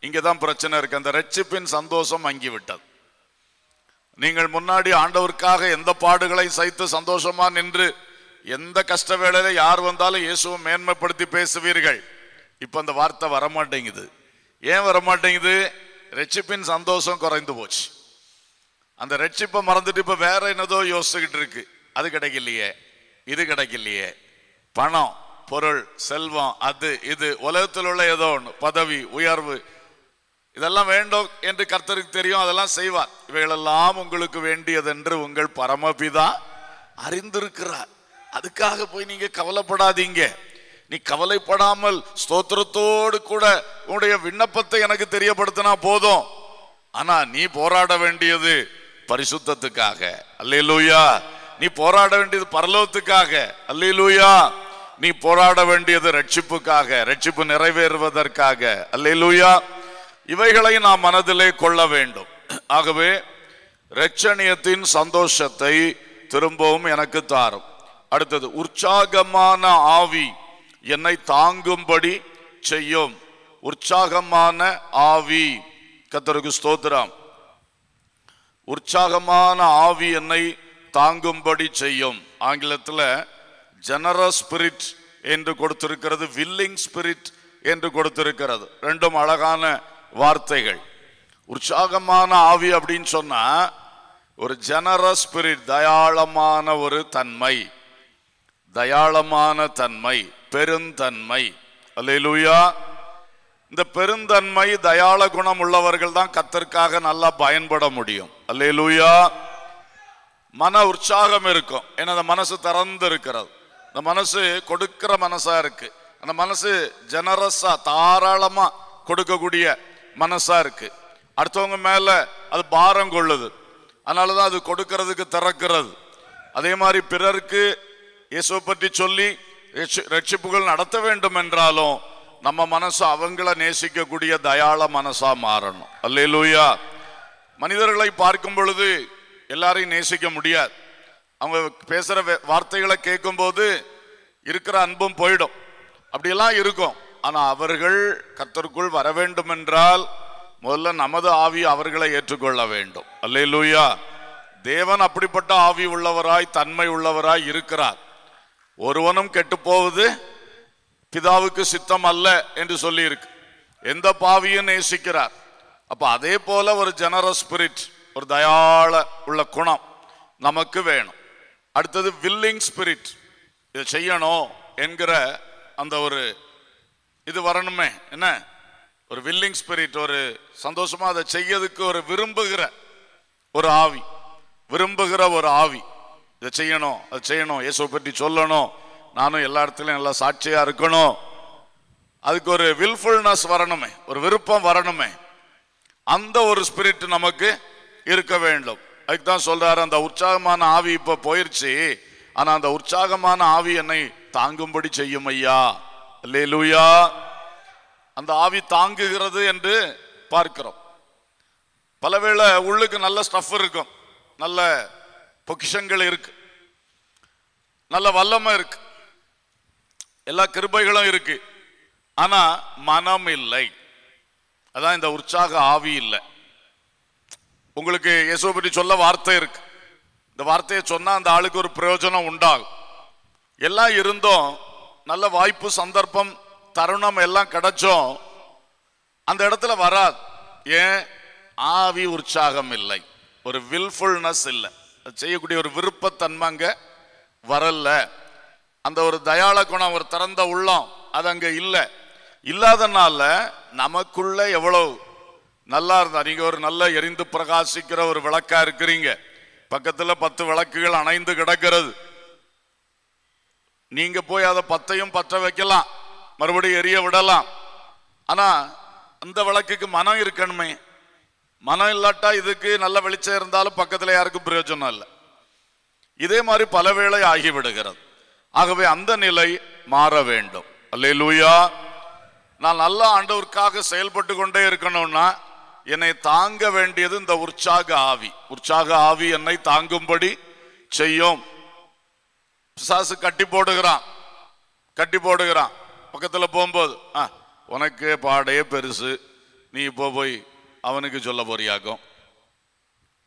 இங்கதான் பிரச்சனை இருக்கு. அந்த ரட்சிப்பின் சந்தோஷம் அங்கிவிட்டது. நீங்கள் முன்னாடி ஆண்டவருக்காக எந்த பாடுகளை சைத்து சந்தோஷமா நின்று எந்த கஷ்ட வேளையில யார் வந்தாலும் இயேசுவை மேன்மைப்படுத்தி பேசுவீர்கள். இப்போ அந்த வார்த்தை வரமாட்டேங்குது. ஏன் வரமாட்டேங்குது? ரட்சிப்பின் சந்தோஷம் குறைந்து போச்சு. அந்த ரட்சிப்பை மறந்துட்டு இப்போ வேற என்னதோ யோசிச்சுக்கிட்டு இருக்கு. அது கிடைக்கலையே. இது கிடைக்கலையே. பணம் பொருள் செல்வம் அது இது உலகத்தில் உள்ள ஏதோ ஒன்று பதவி உயர்வு. இதெல்லாம் வேண்டும் என்று கர்த்தருக்கு தெரியும். அதெல்லாம் செய்வார். இவைகளெல்லாம் உங்களுக்கு வேண்டியதென்று உங்கள் பரமபிதா அறிந்திருக்கிறார். அதுக்காக போய் நீங்க கவலைப்படாதீங்க. நீ கவலைப்படாமல் ஸ்தோத்திரத்தோடு கூட உன்னுடைய விண்ணப்பத்தை எனக்கு தெரியப்படுத்தினா போதும். ஆனா நீ போராட வேண்டியது பரிசுத்தத்துக்காக. அல்லையிலூயா நீ போராட வேண்டியது பரலோகத்துக்காக. அல்லையிலூயா நீ போராட வேண்டியது ரட்சிப்புக்காக ரட்சிப்பு நிறைவேறுவதற்காக. அல்லையிலூயா இவைகளை நாம் மனதிலே கொள்ள வேண்டும். ஆகவே ரட்சணியத்தின் சந்தோஷத்தை திரும்பவும் எனக்கு தாரும். அடுத்தது உற்சாகமான ஆவி என்னை தாங்கும்படி செய்யும். உற்சாகமான ஆவி. கத்தருக்கு ஸ்தோத்திரம். உற்சாகமான ஆவி என்னை தாங்கும்படி செய்யும். ஆங்கிலத்தில் ஜெனரஸ் ஸ்பிரிட் என்று கொடுத்திருக்கிறது வில்லிங் ஸ்பிரிட் என்று கொடுத்திருக்கிறது. ரெண்டும் அழகான வார்த்தைகள். உற்சாகமான ஆவி அப்படின்னு சொன்னா ஒரு ஜெனரஸ் ஸ்பிரிட் தயாளமான ஒரு தன்மை. தயாளமான தன்மை பெருந்தன்மை. அல்லா இந்த பெருந்தன்மை தயாள குணம் உள்ளவர்கள் தான் கத்திற்காக நல்லா பயன்பட முடியும். அல்லா மன உற்சாகம் இருக்கும். ஏன்னா அந்த மனசு திறந்து இருக்கிறது இந்த மனசு கொடுக்கிற மனசா இருக்கு. அந்த மனசு ஜெனரஸா தாராளமா கொடுக்கக்கூடிய மனசா இருக்கு. அடுத்தவங்க மேல அது பாரம் கொள்ளுது. அதனாலதான் அது கொடுக்கறதுக்கு திறக்கிறது. அதே மாதிரி பிறருக்கு இயேசுவை பற்றி சொல்லி ரட்சிப்புகள் நடத்த வேண்டும் என்றாலும் நம்ம மனசு அவங்கள நேசிக்கக்கூடிய தயாள மனசா மாறணும். அல்லையிலூயா மனிதர்களை பார்க்கும் பொழுது எல்லாரையும் நேசிக்க முடியாது. அவங்க பேசுகிற வார்த்தைகளை கேட்கும்போது இருக்கிற அன்பும் போயிடும். அப்படியெல்லாம் இருக்கும். ஆனால் அவர்கள் கத்தருக்குள் வர வேண்டும் என்றால் முதல்ல நமது ஆவி அவர்களை ஏற்றுக்கொள்ள வேண்டும். அல்லையிலூயா தேவன் அப்படிப்பட்ட ஆவி உள்ளவராய் தன்மை உள்ளவராய் இருக்கிறார். ஒருவனும் கெட்டு போவது பிதாவுக்கு சித்தம் அல்ல என்று சொல்லி இருக்கு எந்த பாவியும் நேசிக்கிறார். அப்ப அதே போல ஒரு ஜெனரஸ் ஸ்பிரிட் ஒரு தயாள உள்ள குணம் நமக்கு வேணும். அடுத்தது வில்லிங் ஸ்பிரிட் இதை செய்யணும் என்கிற அந்த ஒரு இது வரணுமே. என்ன? ஒரு வில்லிங் ஸ்பிரிட் ஒரு சந்தோஷமா அதை செய்யறதுக்கு ஒரு விரும்புகிற ஒரு ஆவி விரும்புகிற ஒரு ஆவி. இதை செய்யணும் அதை செய்யணும். இயேசுவை பற்றி சொல்லணும். நானும் எல்லா இடத்துலையும் நல்லா சாட்சியா இருக்கணும். அதுக்கு ஒரு வில்ஃபுல்னஸ் வரணுமே ஒரு விருப்பம் வரணுமே. அந்த ஒரு ஸ்பிரிட் நமக்கு இருக்க வேண்டும். அதுக்கு தான் சொல்றாரு அந்த உற்சாகமான ஆவி இப்ப போயிருச்சு. ஆனா அந்த உற்சாகமான ஆவி என்னை தாங்கும்படி செய்யும் ஐயா. அல்லேலூயா. அந்த ஆவி தாங்குகிறது என்று பார்க்கிறோம். பலவேளை உள்ளுக்கு நல்ல ஸ்டஃப் இருக்கும். நல்ல பொக்கிஷங்கள் இருக்கு. நல்ல வல்லமை இருக்கு. எல்லா கிருபைகளும் இருக்கு. ஆனா மனம் இல்லை. அதான் இந்த உற்சாக ஆவி இல்லை. உங்களுக்கு இயேசுவை பற்றி சொல்ல வார்த்தை இருக்கு. இந்த வார்த்தையை சொன்னால் அந்த ஆளுக்கு ஒரு பிரயோஜனம் உண்டாகும். எல்லாம் இருந்தும் நல்ல வாய்ப்பு சந்தர்ப்பம் தருணம் எல்லாம் கிடைச்சோம் அந்த இடத்துல வராது. ஏன்? ஆவி உற்சாகம் இல்லை. ஒரு வில்ஃபுல்னஸ் இல்லை. செய்யக்கூடிய ஒரு விருப்பத்தன்மை அங்கே வரல. அந்த ஒரு தயாள குணம் ஒரு திறந்த உள்ளம் அது அங்கே இல்லை. இல்லாதனால நமக்குள்ள எவ்வளவு நல்லா இருந்தா நீங்க ஒரு நல்ல எரிந்து பிரகாசிக்கிற ஒரு விளக்கா இருக்கிறீங்க. பக்கத்தில் பத்து விளக்குகள் அணைந்து கிடக்கிறது. நீங்க போய் அதை பத்தையும் பற்ற வைக்கலாம். மறுபடியும் எரிய விடலாம். ஆனா அந்த விளக்குக்கு மனம் இருக்கணுமே. மனம் இல்லாட்டா இதுக்கு நல்ல வெளிச்சம் இருந்தாலும் பக்கத்தில் யாருக்கும் பிரயோஜனம் இல்லை. இதே மாதிரி பல வேளை ஆகிவிடுகிறது. ஆகவே அந்த நிலை மாற வேண்டும். அல்லேலூயா. நான் நல்ல ஆண்டவருக்காக செயல்பட்டு கொண்டே இருக்கணும்னா என்னை தாங்க வேண்டியது இந்த உற்சாக ஆவி. உற்சாக ஆவி என்னை தாங்கும்படி செய்யும். பிசாசு கட்டி போடுகிறான். கட்டி போடுகிறான். பக்கத்தில் போகும்போது ஆ உனக்கு பாடே பெருசு. நீ இப்போ போய் அவனுக்கு சொல்ல போறியாக்கும்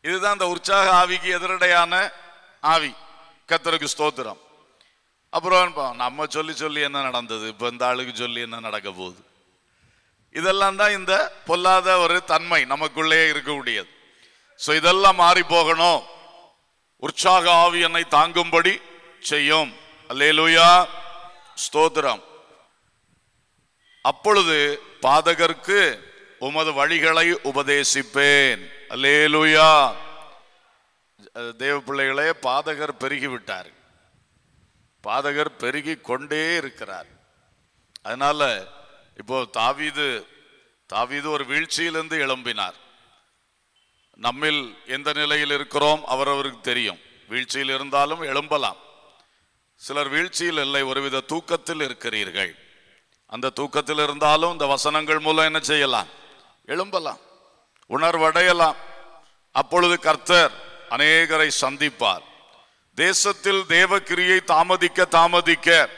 இதுதான் இந்த உற்சாக ஆவிக்கு எதிரடையான ஆவி. கத்தருக்கு ஸ்தோத்திரம். அப்புறம் நம்ம சொல்லி சொல்லி என்ன நடந்தது? இப்போ இந்த ஆளுக்கு சொல்லி என்ன நடக்க போகுது? இதெல்லாம் தான் இந்த பொல்லாத ஒரு தன்மை நமக்குள்ளே இருக்கக்கூடியது. ஸோ இதெல்லாம் மாறி போகணும். உற்சாக ஆவி என்னை தாங்கும்படி செய்யும். அல்லேலூயா. ஸ்தோத்திரம். அப்பொழுது பாதகருக்கு உமது வழிகளை உபதேசிப்பேன். அல்லேலுயா. தேவ பிள்ளைகளே பாதகர் பெருகிவிட்டார். பாதகர் பெருகி கொண்டே இருக்கிறார். அதனால இப்போ தாவீது தாவீது ஒரு வீழ்ச்சியிலிருந்து எழும்பினார். நம்மில் எந்த நிலையில் இருக்கிறோம் அவரவருக்கு தெரியும். வீழ்ச்சியில் இருந்தாலும் எழும்பலாம். சிலர் வீழ்ச்சியில் இல்லை ஒருவித தூக்கத்தில் இருக்கிறீர்கள். அந்த தூக்கத்தில் இருந்தாலும் இந்த வசனங்கள் மூலம் என்ன செய்யலாம்? எழும்பலாம் உணர்வடையலாம். அப்பொழுது கர்த்தர் அநேகரை சந்திப்பார். தேசத்தில் தேவக்கிரியை தாமதிக்க தாமதிக்க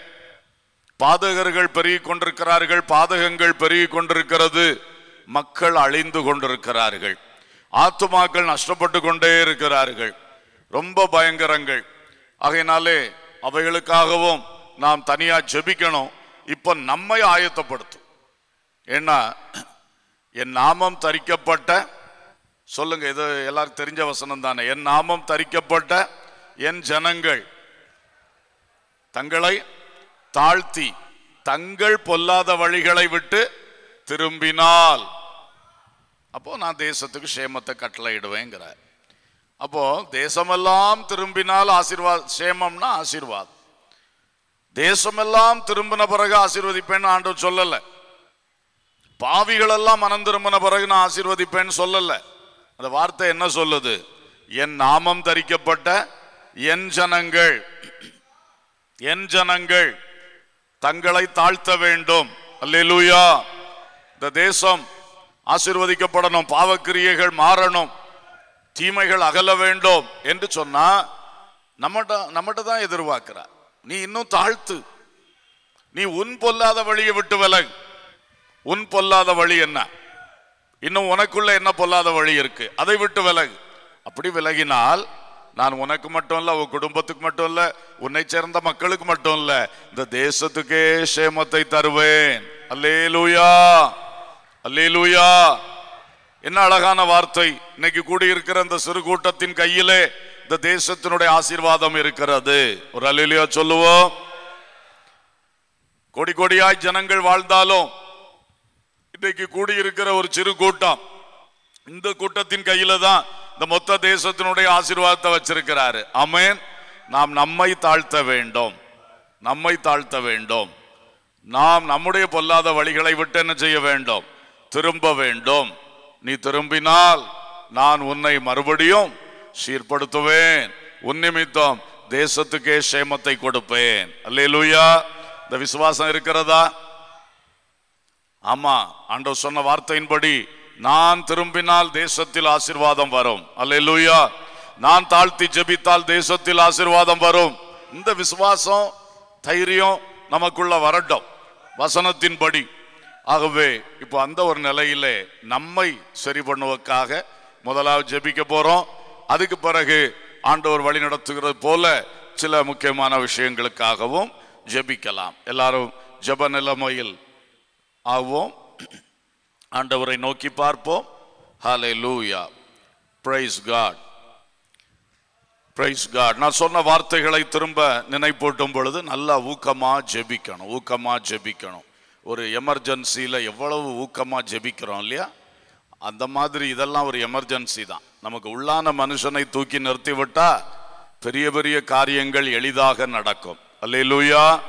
பாதகர்கள் பெருகி கொண்டிருக்கிறார்கள் பாதகங்கள் பெருகி கொண்டிருக்கிறது. மக்கள் அழிந்து கொண்டிருக்கிறார்கள். ஆத்துமாக்கள் நஷ்டப்பட்டு கொண்டே இருக்கிறார்கள். ரொம்ப பயங்கரங்கள். ஆகையினாலே அவைகளுக்காகவும் நாம் தனியாக ஜெபிக்கணும். இப்போ நம்மை ஆயத்தப்படுத்தும். ஏன்னா என் நாமம் தரிக்கப்பட்ட சொல்லுங்க இது எல்லாருக்கும் தெரிஞ்ச வசனம் தானே. என் நாமம் தரிக்கப்பட்ட என் ஜனங்கள் தங்களை தாழ்த்தி தங்கள் பொல்லாத வழிகளை விட்டு திரும்பினால். அப்போ நான் தேசத்துக்கு சேமத்தை கட்டளையிடுவேங்கிறார். அப்போ தேசமெல்லாம் திரும்பினால் ஆசீர்வாத் சேமம்னா ஆசீர்வாத் தேசமெல்லாம் திரும்பின பிறகு ஆசீர்வதிப்பேன்னு ஆண்டவர் சொல்லலை. பாவிகளெல்லாம் மனம் திரும்பின பிறகு நான் ஆசீர்வதிப்பேன்னு சொல்லல. அந்த வார்த்தை என்ன சொல்லுது? என் நாமம் தரிக்கப்பட்ட என் ஜனங்கள் என் ஜனங்கள் தங்களை தாழ்த்த வேண்டும். அல்லேலூயா. இந்த தேசம் ஆசிர்வதிக்கப்படணும் பாவக்கிரியைகள் மாறணும் தீமைகள் அகல வேண்டும் என்று சொன்னா நம்மகிட்ட நம்மகிட்ட தான் எதிர்பார்க்கிறார். நீ இன்னும் தாழ்த்து. நீ உன் பொல்லாத வழியை விட்டு விலகு. உன் பொல்லாத வழி என்ன? இன்னும் உனக்குள்ள என்ன பொல்லாத வழி இருக்கு? அதை விட்டு விலகு. அப்படி விலகினால் நான் உனக்கு மட்டும் இல்ல உன் குடும்பத்துக்கு மட்டும் இல்ல உன்னை சேர்ந்த மக்களுக்கு மட்டும் இல்ல இந்த தேசத்துக்கே சேமத்தை தருவேன். அல்லேலூயா! அல்லேலூயா! என்ன அழகான வார்த்தை. இன்னைக்கு கூடியிருக்கிற இந்த சிறு கூட்டத்தின் கையிலே இந்த தேசத்தினுடைய ஆசீர்வாதம் இருக்கிறது. ஒரு அலிலியா சொல்லுவோம். கோடி கோடியாய் ஜனங்கள் வாழ்ந்தாலும் இன்றைக்கு கூடியிருக்கிற ஒரு சிறு கூட்டம். இந்த கூட்டத்தின் கையில தான் இந்த மொத்த தேசத்தினுடைய ஆசீர்வாதத்தை வச்சிருக்கிறாரு. அமேன் நாம் நம்மை தாழ்த்த வேண்டும். நம்மை தாழ்த்த வேண்டும். நாம் நம்முடைய பொல்லாத வழிகளை விட்டு என்ன செய்ய வேண்டும்? திரும்ப வேண்டும். நீ திரும்பினால் நான் உன்னை மறுபடியும் சீர்படுத்துவேன். உன் நிமித்தம் தேசத்துக்கே சேமத்தை கொடுப்பேன். அல்லேலூயா. இந்த விசுவாசம் இருக்கிறதா? ஆமா ஆண்டவர் சொன்ன வார்த்தையின்படி நான் திரும்பினால் தேசத்தில் ஆசீர்வாதம் வரும். அல்லேலூயா. நான் தாழ்த்தி ஜெபித்தால் தேசத்தில் ஆசீர்வாதம் வரும். இந்த விசுவாசம் தைரியம் நமக்குள்ள வரட்டும். வசனத்தின்படி. ஆகவே இப்போ அந்த ஒரு நிலையிலே நம்மை சரி பண்ணுவதற்காக முதலாவது ஜெபிக்க போறோம். அதுக்கு பிறகு ஆண்டவர் வழி நடத்துகிறது போல சில முக்கியமான விஷயங்களுக்காகவும் ஜெபிக்கலாம். எல்லாரும் ஜெப நிலைமையில் ஆவோம். ஆண்டவரை நோக்கி பார்ப்போம். ஹலே லூயா பிரைஸ் காட் பிரைஸ் காட் நான் சொன்ன வார்த்தைகளை திரும்ப நினைப்பூட்டும் பொழுது நல்லா ஊக்கமாக ஜெபிக்கணும். ஊக்கமாக ஜெபிக்கணும். ஒரு எமர்ஜென்சியில் எவ்வளவு ஊக்கமாக ஜெபிக்கிறோம் இல்லையா? அந்த மாதிரி இதெல்லாம் ஒரு எமர்ஜென்சி தான். நமக்கு உள்ளான மனுஷனை தூக்கி நிறுத்திவிட்டால் பெரிய பெரிய காரியங்கள் எளிதாக நடக்கும். அல்லேலூயா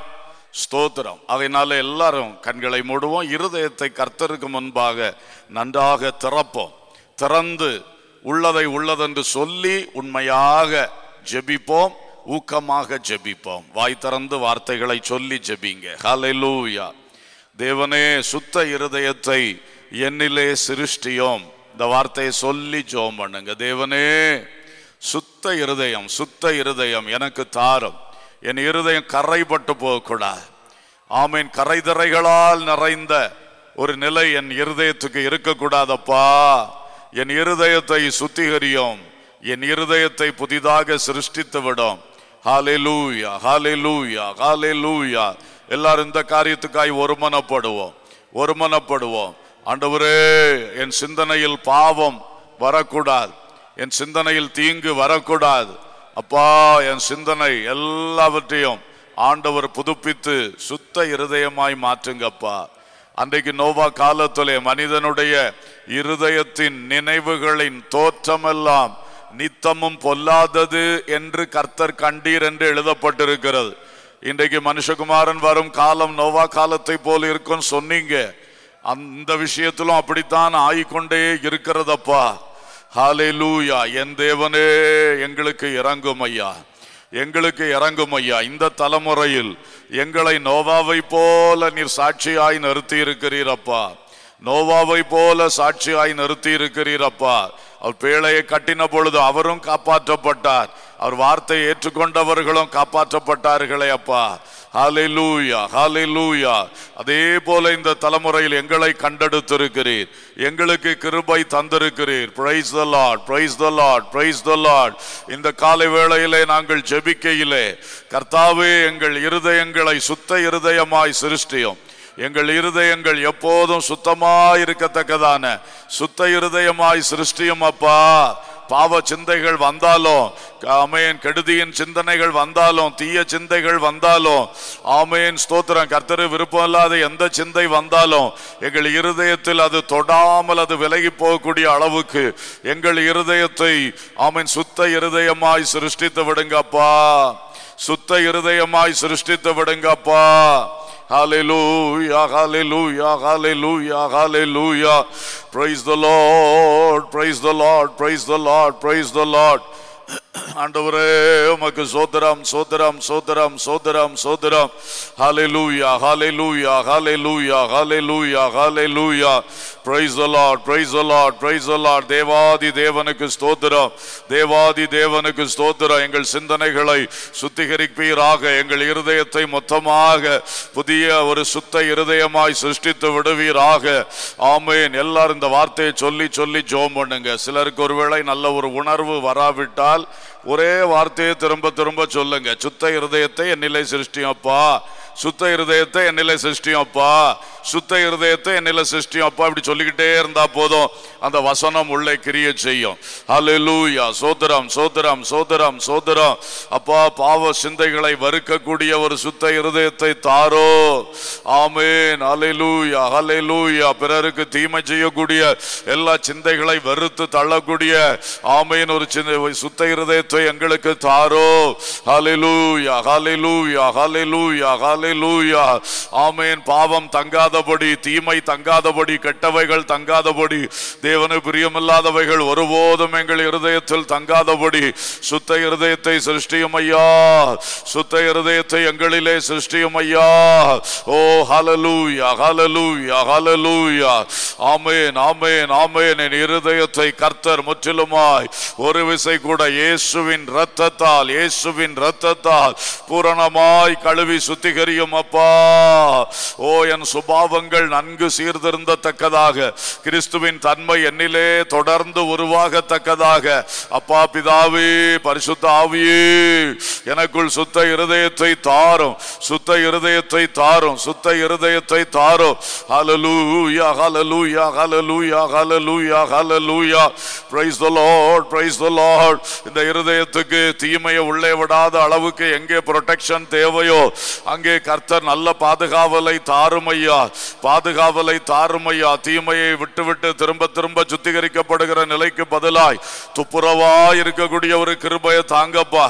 ஸ்தோத்திரம். அதனால எல்லாரும் கண்களை மூடுவோம். இருதயத்தை கர்த்தருக்கு முன்பாக நன்றாக திறப்போம். திறந்து உள்ளதை உள்ளதென்று சொல்லி உண்மையாக ஜெபிப்போம். ஊக்கமாக ஜெபிப்போம். வாய் திறந்து வார்த்தைகளை சொல்லி ஜெபிங்க. ஹலெலூயா தேவனே சுத்த இருதயத்தை என்னிலே சிருஷ்டியோம். இந்த வார்த்தையை சொல்லி ஜோம் பண்ணுங்க. தேவனே சுத்த இருதயம் சுத்த இருதயம் எனக்கு தாரும். என் இருதயம் கரைப்பட்டு போகக்கூடாது. ஆமீன் கரைதிரைகளால் நிறைந்த ஒரு நிலை என் இருதயத்துக்கு இருக்கக்கூடாதப்பா. என் இருதயத்தை சுத்திகரியும். என் இருதயத்தை புதிதாக சிருஷ்டித்து விடும். ஹாலே லூயா ஹாலே லூயா ஹாலே லூயா எல்லாரும் இந்த காரியத்துக்காய் ஒருமனப்படுவோம். ஒருமனப்படுவோம். ஆண்டவரே என் சிந்தனையில் பாவம் வரக்கூடாது. என் சிந்தனையில் தீங்கு வரக்கூடாது. அப்பா என் சிந்தனை எல்லாவற்றையும் ஆண்டவர் புதுப்பித்து சுத்த இருதயமாய் மாற்றுங்கப்பா அன்றைக்கு நோவா காலத்திலே மனிதனுடைய இருதயத்தின் நினைவுகளின் தோற்றமெல்லாம் நித்தமும் பொல்லாதது என்று கர்த்தர் கண்டீர் என்று எழுதப்பட்டிருக்கிறது. இன்றைக்கு மனுஷகுமாரன் வரும் காலம் நோவா காலத்தை போல இருக்கும் சொன்னீங்க. அந்த விஷயத்திலும் அப்படித்தான் ஆகிக்கொண்டே இருக்கிறதப்பா. ஹalleluya என் தேவனே எங்களுக்கு இறங்கும் ஐயா. எங்களுக்கு இறங்கும் ஐயா. இந்த தலைமுறையில் எங்களை நோவாவை போல நீர் சாட்சியாய் நிறுத்தி இருக்கிறீரப்பா நோவாவை போல சாட்சியாய் நிறுத்தி இருக்கிறீரப்பா அவர் பேழையை கட்டின பொழுது அவரும் காப்பாற்றப்பட்டார். அவர் வார்த்தையை ஏற்றுக்கொண்டவர்களும் காப்பாற்றப்பட்டார்களே அப்பா. ஹalleluya ஹalleluya அதே போல இந்த தலைமுறையில் எங்களை கண்டெடுத்திருக்கிறீர். எங்களுக்கு கிருபை தந்திருக்கிறீர். Praise the lord praise the lord praise the lord இந்த காலை வேளையிலே நாங்கள் ஜெபிக்கையிலே கர்த்தாவே எங்கள் இருதயங்களை சுத்த இருதயமாய் சிருஷ்டியும். எங்கள் இருதயங்கள் எப்போதும் சுத்தமாய் இருக்கத்தக்கதான. சுத்த இருதயமாய் சிருஷ்டியும் அப்பா. பாவ சிந்தைகள் வந்தாலும் ஆமேன் கெடுதியின் சிந்தனைகள் வந்தாலும் தீய சிந்தைகள் வந்தாலும் ஆமையின் ஸ்தோத்திரம். கர்த்தரு விருப்பம் இல்லாத எந்த சிந்தை வந்தாலும் எங்கள் இருதயத்தில் அது தொடாமல் அது விலகி போகக்கூடிய அளவுக்கு எங்கள் இருதயத்தை ஆமேன் சுத்த இருதயமாய் சிருஷ்டித்து விடுங்கப்பா. சுத்த இருதயமாய் சிருஷ்டித்து விடுங்கப்பா. Hallelujah, hallelujah, hallelujah, hallelujah. Praise the Lord, praise the Lord, praise the Lord, praise the Lord. ஆண்டவரே உமக்கு சோதரம் சோதரம் சோதரம் சோதரம் சோதரம். ஹாலே லூயா ஹாலே லூயா ஹாலே லூயா ஹாலே லூயா praise a lot praise a lot praise a lot தேவாதி தேவனுக்கு ஸ்தோத்திரம் தேவாதி தேவனுக்கு ஸ்தோத்திரம். எங்கள் சிந்தனைகளை சுத்திகரிப்பீராக. எங்கள் இருதயத்தை மொத்தமாக புதிய ஒரு சுத்த இருதயமாய் சிருஷ்டித்து விடுவீராக. ஆமேன். எல்லாரும் இந்த வார்த்தையை சொல்லி சொல்லி ஜோம் பண்ணுங்க. சிலருக்கு ஒருவேளை நல்ல ஒரு உணர்வு வராவிட்டால் ஒரே வார்த்தையை திரும்ப திரும்ப சொல்லுங்க. சுத்த இருதயத்தை என்னிலை சிருஷ்டியப்பா சுத்த இருதயத்தை என்னில சிருஷ்டியும் அப்பா. சுத்த இருதயத்தை என்னில சிருஷ்டியும் அப்பா. இப்படி சொல்லிக்கிட்டே இருந்தா போதும். அந்த வசனம் உள்ளே கிரிய செய்யும். ஹalleluya சோதரம் சோதரம் சோதரம் சோதரம் அப்பா பாவ சிந்தைகளை வறுக்கக்கூடிய ஒரு சுத்த இருதயத்தை தாரோ. ஆமேன். ஹalleluya ஹalleluya பிறருக்கு தீமை செய்யக்கூடிய எல்லா சிந்தைகளை வெறுத்து தள்ளக்கூடிய ஆமையின் ஒரு சிந்தை சுத்த இருதயத்தை எங்களுக்கு தாரோ. ஹalleluya ஹalleluya ஹalleluya ஹalleluya ஆமென். பாவம் தங்காதபடி தீமை தங்காதபடி கெட்டவைகள் தங்காதபடி தேவனு பிரியமில்லாதவைகள் ஒருபோதும் எங்கள் இருதயத்தில் தங்காதபடி சுத்த இருதயத்தை சிருஷ்டியும் ஐயா. சுத்த இருதயத்தை எங்களிலே சிருஷ்டியும் ஐயா. ஓ ஹலலூயா ஹலலூயா ஹலலூயா ஆமேன் ஆமேன் ஆமேன். என் இருதயத்தை கர்த்தர் முற்றிலுமாய் ஒரு விசை கூட இயேசுவின் இரத்தத்தால் இயேசுவின் இரத்தத்தால் பூரணமாய் கழுவி சுத்திகரி முடியும் அப்பா. ஓ என் சுபாவங்கள் நன்கு சீர்திருந்தத்தக்கதாக. கிறிஸ்துவின் தன்மை என்னிலே தொடர்ந்து உருவாகத்தக்கதாக. அப்பா பிதாவே பரிசுத்த ஆவியே எனக்குள் சுத்த இருதயத்தை தாரும். சுத்த இருதயத்தை தாரும். சுத்த இருதயத்தை தாரும். ஹalleluya ஹalleluya ஹalleluya ஹalleluya ஹalleluya praise the lord praise the lord இந்த இருதயத்துக்கு தீமையை உள்ளே விடாத அளவுக்கு எங்கே ப்ரொடெக்ஷன் தேவையோ அங்கே கர்த்தர் நல்ல பாதுகாவலை தாருமையா பாதுகாவலை தாருமையா தீமையை விட்டு விட்டு திரும்ப திரும்ப சுத்திகரிக்கப்படுகிற நிலைக்கு பதிலாய் துப்புரவாய் இருக்கக்கூடிய ஒரு கிருபையை தாங்கப்பா.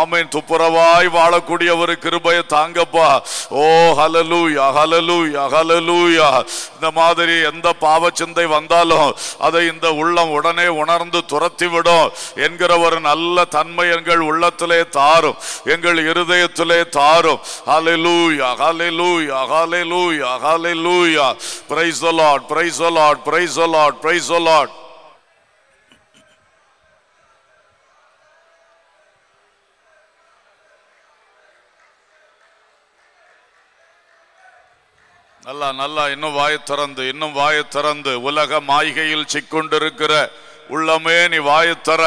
ஆமீன். துப்புரவாய் வாழக்கூடிய ஒரு கிருபையை தாங்கப்பா. ஓ ஹலலூயா ஹலலூயா ஹலலூயா இந்த மாதிரி எந்த பாவ சிந்தை வந்தாலும் அதை இந்த உள்ளம் உடனே உணர்ந்து துரத்தி விடும் என்கிற ஒரு நல்ல தன்மை எங்கள் உள்ளத்திலே தாரும் எங்கள் இருதயத்திலே தாரும். ஹalleluya ஹalleluya ஹalleluya ஹalleluya praise the lord praise the lord praise the lord praise the lord நல்லா நல்லா இன்னும் வாயை திறந்து இன்னும் வாயை திறந்து உலக மாய்கையில் சிக்கொண்டிருக்கிற உள்ளமே நீ வாயை தர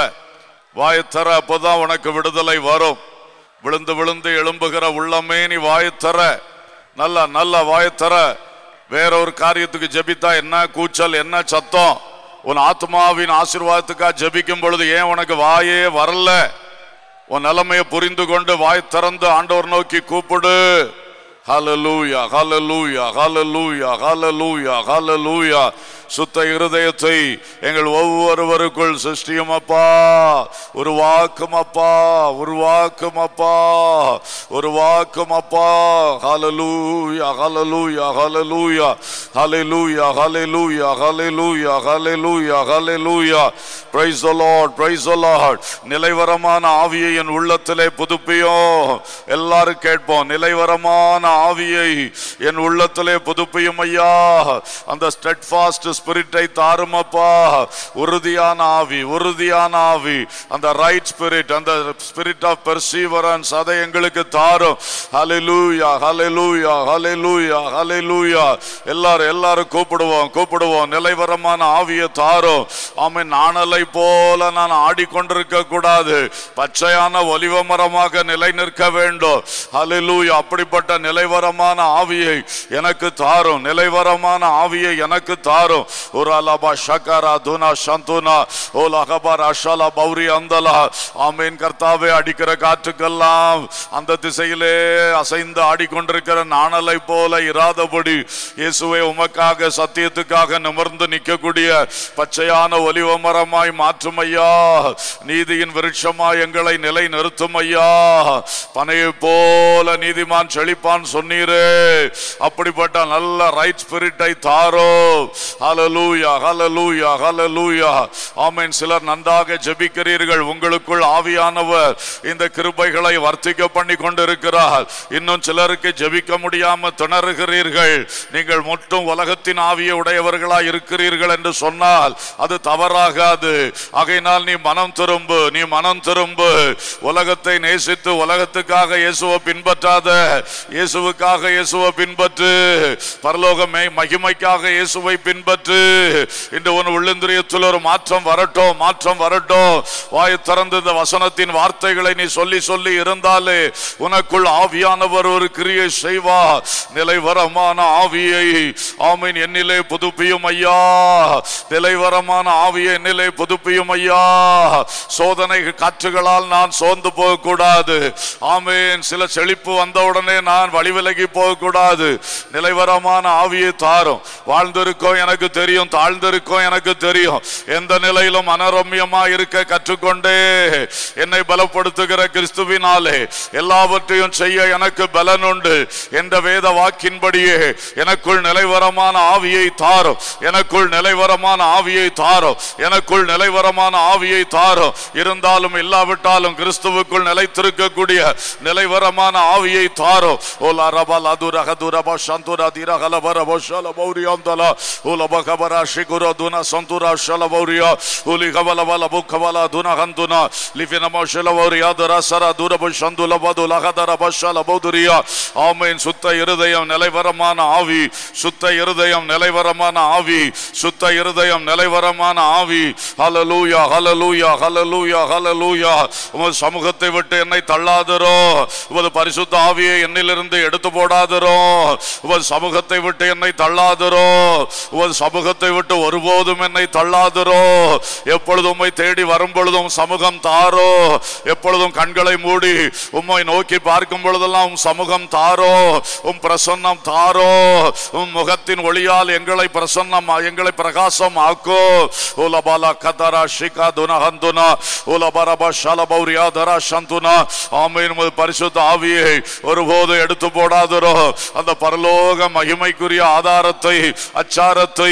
வாயை தர அப்போதான் உனக்கு விடுதலை வரும் விழுந்து விழுந்து எழும்புகிற உள்ளமே நீ வாயை தர. நல்லா நல்லா வாயை தர. வேற ஒரு காரியத்துக்கு ஜெபித்தா என்ன கூச்சல் என்ன சத்தம்? உன் ஆத்மாவின் ஆசீர்வாதத்துக்காக ஜெபிக்கும் பொழுது ஏன் உனக்கு வாயே வரல? உன் நிலைமையை புரிந்து கொண்டு வாய் திறந்து ஆண்டவர் நோக்கி கூப்பிடு. ஹலலூயா ஹலலூயா ஹலலூயா ஹலலூயா ஹலலூயா சுத்த இருதயத்தை எங்கள் ஒவ்வொருவருக்குள் சிருஷ்டியும் அப்பா. உருவாக்கும் அப்பா. உருவாக்கும் அப்பா. உருவாக்கும் அப்பா. ஹலலூயா ஹலலூயா ஹலலூயா ஹalleluya ஹalleluya ஹalleluya ஹalleluya ஹalleluya. Praise the lord praise the lord. நிலைவரமான ஆவியை என் உள்ளத்திலே புதுப்பியும் எல்லாரும் கேட்போம் நிலைவரமான ஆவியை என் உள்ளத்திலே புதுப்பியும் ஐயா. அந்த ஸ்டெட்ஃபாஸ்ட் ஸ்பிரிட்டை தாருமப்பா. உறுதியான ஆவி உறுதியான ஆவி. அந்த ரைட் ஸ்பிரிட் அந்த ஸ்பிரிட் ஆஃப் பெர்சீவரன்ஸ் அதை எங்களுக்கு தாரும். ஹalleluya ஹalleluya ஹalleluya ஹalleluya எல்லாரும் எல்லாரும் கூப்பிடுவோம் கூப்பிடுவோம். நிலைவரமான ஆவியை தாரும். ஆமை நாணலை போல நான் ஆடிக்கொண்டிருக்க கூடாது பச்சையான ஒலிவ மரமாக நிலை நிற்க வேண்டும். ஹalleluya அப்படிப்பட்ட நிலைவரமான ஆவியை எனக்கு தாரும். நிலைவரமான ஆவியை எனக்கு தாரும். ஒரு துனா ஓ லகபர் அஷலா பௌரி அந்தலா ஆமீன் கர்த்தாவே அடிக்கிற காற்றுக்கெல்லாம் அந்த திசையிலே அசைந்து ஆடிக்கொண்டிருக்கிற நாணலை போல இராதபடி இயேசுவை உமக்காக சத்தியத்துக்காக நிமிர்ந்து நிற்கக்கூடிய பச்சையான ஒலிவ மரமாய் மாற்றும் ஐயா நீதியின் விருட்சமாய் எங்களை நிலை நிறுத்தும் ஐயா பனையை போல நீதிமான் செழிப்பான் சொன்னீரே. அப்படிப்பட்ட நல்ல ரைட் ஸ்பிரிட்டை தாரோ. ஹலலூயா ஹலலூயா ஹலலூயா ஆமேன் சிலர் நன்றாக ஜெபிக்கிறீர்கள். உங்களுக்குள் ஆவியானவர் இந்த கிருபைகளை வர்த்திக்க பண்ணி கொண்டிருக்கிறார். இன்னும் சிலருக்கு ஜெபிக்க முடியாம திணறுகிறீர்கள். நீங்கள் மட்டும் உலகத்தின் ஆவியை உடையவர்களாய் இருக்கிறீர்கள் என்று சொன்னால் அது தவறாகாது. ஆகையினால் நீ மனம் திரும்பு நீ மனம் திரும்பு. உலகத்தை நேசித்து உலகத்துக்காக இயேசுவை பின்பற்றாத. இயேசுவுக்காக இயேசுவை பின்பற்று. பரலோகமே மகிமைக்காக இயேசுவை பின்பற்று. பெற்று இந்த உன் உள்ளந்திரியத்தில் ஒரு மாற்றம் வரட்டும் மாற்றம் வரட்டும். வாய் திறந்து இந்த வசனத்தின் வார்த்தைகளை நீ சொல்லி சொல்லி இருந்தாலே உனக்குள் ஆவியானவர் ஒரு கிரியை செய்வா நிலைவரமான ஆவியை ஆமீன் என்னிலே புதுப்பியும் ஐயா. நிலைவரமான ஆவியை என்னிலே புதுப்பியும் ஐயா. சோதனை காற்றுகளால் நான் சோர்ந்து போகக்கூடாது. ஆமீன். சில செழிப்பு வந்தவுடனே நான் வழி விலகி நிலைவரமான ஆவியை தாரும். வாழ்ந்திருக்கோம் எனக்கு தெரியும் தாழ்ந்திருக்கும் எனக்கு தெரியும். எந்த நிலையிலும் அனரம்யமா இருக்க கற்றுக்கொண்டே என்னை பலப்படுத்துகிற கிறிஸ்துவினாலே எல்லாவற்றையும் செய்ய எனக்கு பலன் உண்டு என்ற வேத வாக்கின்படியே எனக்குள் நிலைவரமான ஆவியை தாரும். எனக்குள் நிலைவரமான ஆவியை தாரும். எனக்குள் நிலைவரமான ஆவியை தாரும். இருந்தாலும் இல்லாவிட்டாலும் கிறிஸ்துவுக்குள் நிலைத்திருக்கக்கூடிய நிலைவரமான ஆவியை தாரும். ஓலா ரபல் அதுரக துரப சந்துர திரகல வரப ஷல சுத்த இருதயம் நிலைவரமான ஆவி சுத்த இருதயம் நிலைவரமான ஆவி சுத்த இருதயம் நிலைவரமான ஆவி ஹalleluya ஹalleluya ஹalleluya ஹalleluya உமது சமூகத்தை விட்டு என்னை தள்ளாதரோ. உமது பரிசுத்த ஆவியை என்னிலிருந்து எடுத்து போடாதரோ. உமது சமூகத்தை விட்டு என்னை தள்ளாதரோ. உமது சமூகத்தை விட்டு ஒருபோதும் என்னை தள்ளாதரோ. எப்பொழுதும் உம்மை தேடி வரும் பொழுதும் சமூகம் தாரோ. எப்பொழுதும் கண்களை மூடி உம்மை நோக்கி பார்க்கும் பொழுதெல்லாம் உம் சமூகம் தாரோ. உம் பிரசன்னம் தாரோ. உம் முகத்தின் ஒளியால் எங்களை பிரசன்னம் எங்களை பிரகாசம் ஆக்கோ உலபால கதரா ஷிகா துனஹந்துனா உலபரப ஷலபௌரியா தரா சந்துனா ஆமையின் உமது பரிசுத்த ஆவியை ஒருபோது எடுத்து போடாதரோ. அந்த பரலோக மகிமைக்குரிய ஆதாரத்தை அச்சாரத்தை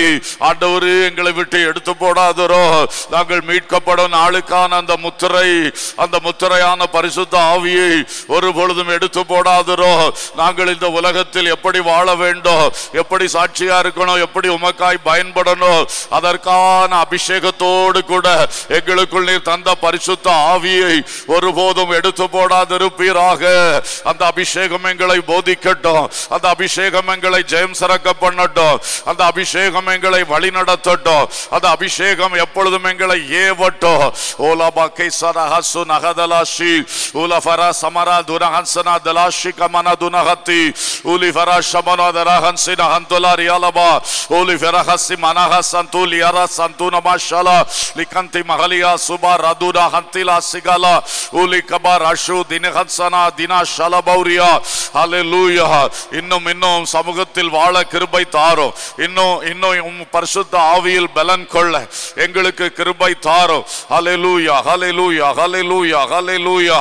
ஆண்டவரு எங்களை விட்டு எடுத்து போடாதரோ. நாங்கள் மீட்கப்படும் நாளுக்கான அந்த முத்திரை அந்த முத்திரையான பரிசுத்த ஆவியை ஒரு பொழுதும் எடுத்து போடாதரோ. நாங்கள் இந்த உலகத்தில் எப்படி வாழ வேண்டும் எப்படி சாட்சியா இருக்கணும் எப்படி உமக்காய் பயன்படணும் அதற்கான அபிஷேகத்தோடு கூட எங்களுக்குள் நீர் தந்த பரிசுத்த ஆவியை ஒருபோதும் எடுத்து போடாதிருப்பீராக. அந்த அபிஷேகம் எங்களை போதிக்கட்டும் அந்த அபிஷேகம் எங்களை ஜெயம் சிறக்க பண்ணட்டும் அந்த அபிஷேகம் எங்களை வழி நடத்தட்டும் அந்த அபிஷேகம் எப்பொழுதும் எங்களை ஏவட்டும் ஓலபா கைசர ஹசு நகதலாஷி. உலஃபரா சமரா தலாஷி துனஹத்தி. உலிஃபரா தரஹன்சி நஹந்துலா ரியாலபா உலிஃபரா ஹசி மனஹ லிகந்தி மகலியா சுபா ரதுனா ஹந்திலா சிகலா உலி கபா ரஷு தினஹன்சனா தினா ஷலபௌரியா. ஹalleluya. இன்னும் இன்னும் சமூகத்தில் வாழ கிருபை தாரும். இன்னும் இன்னும் உம் பரிசுத்த ஆவியில் பலன் கொள்ள எங்களுக்கு கிருபை தாரோ ஹalleluya ஹalleluya ஹalleluya ஹalleluya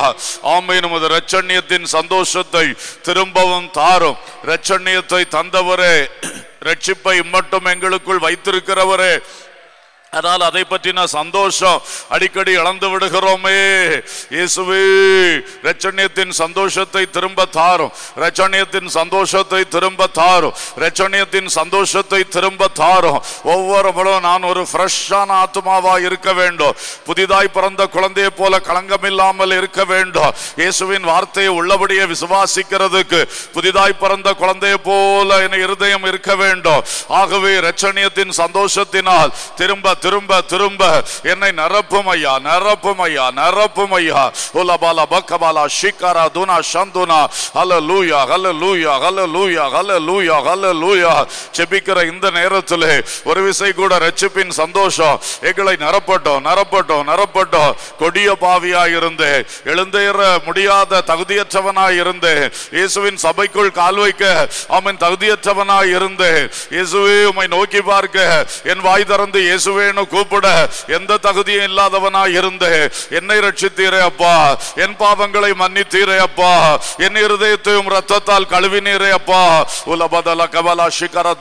ஆமை நமது ரச்சண்யத்தின் சந்தோஷத்தை திரும்பவும் தாரும். ரச்சண்யத்தை தந்தவரே ரட்சிப்பை மட்டும் எங்களுக்குள் வைத்திருக்கிறவரே அதனால் அதை பற்றின சந்தோஷம் அடிக்கடி இழந்து விடுகிறோமே. இயேசுவே ரச்சனியத்தின் சந்தோஷத்தை திரும்ப தாரும். ரச்சனியத்தின் சந்தோஷத்தை திரும்ப தாரும். ரச்சனியத்தின் சந்தோஷத்தை திரும்ப தாரும். ஒவ்வொரு முழும் நான் ஒரு ஃப்ரெஷ்ஷான ஆத்மாவா இருக்க வேண்டும். புதிதாய் பிறந்த குழந்தையை போல களங்கமில்லாமல் இருக்க வேண்டும். இயேசுவின் வார்த்தையை உள்ளபடியே விசுவாசிக்கிறதுக்கு புதிதாய் பிறந்த குழந்தையை போல என இருதயம் இருக்க வேண்டும். ஆகவே ரச்சனியத்தின் சந்தோஷத்தினால் திரும்ப திரும்ப திரும்ப. என்னை நிரப்பும் ஐயா நிரப்பும் ஐயா நிரப்பும் ஐயா. உலபால பக்கபாலா ஷிகாரா துனா சந்துனா ஹல லூயா ஹல லூயா ஹல லூயா ஹல லூயா ஹல லூயா செபிக்கிற இந்த நேரத்தில் ஒரு விசை கூட ரட்சிப்பின் சந்தோஷம். எங்களை நிரப்பட்டோம் நிரப்பட்டோம் நிரப்பட்டோம். கொடிய பாவியா இருந்து எழுந்தேற முடியாத தகுதியற்றவனாய் இருந்து இயேசுவின் சபைக்குள் கால் வைக்க அவன் தகுதியற்றவனாய் இருந்து இயேசுவே உம்மை நோக்கி பார்க்க என் வாய் திறந்து இயேசுவேன்னு கூப்பிட? எந்த தகுதியும் இல்லாதவனாய் இருந்து. என்னை ரட்சித்தீரே அப்பா. என் பாவங்களை மன்னித்தீரே அப்பா. என் இருதயத்தையும் ரத்தத்தால் கழுவினீரே அப்பா. உலபதல கபலா சிகர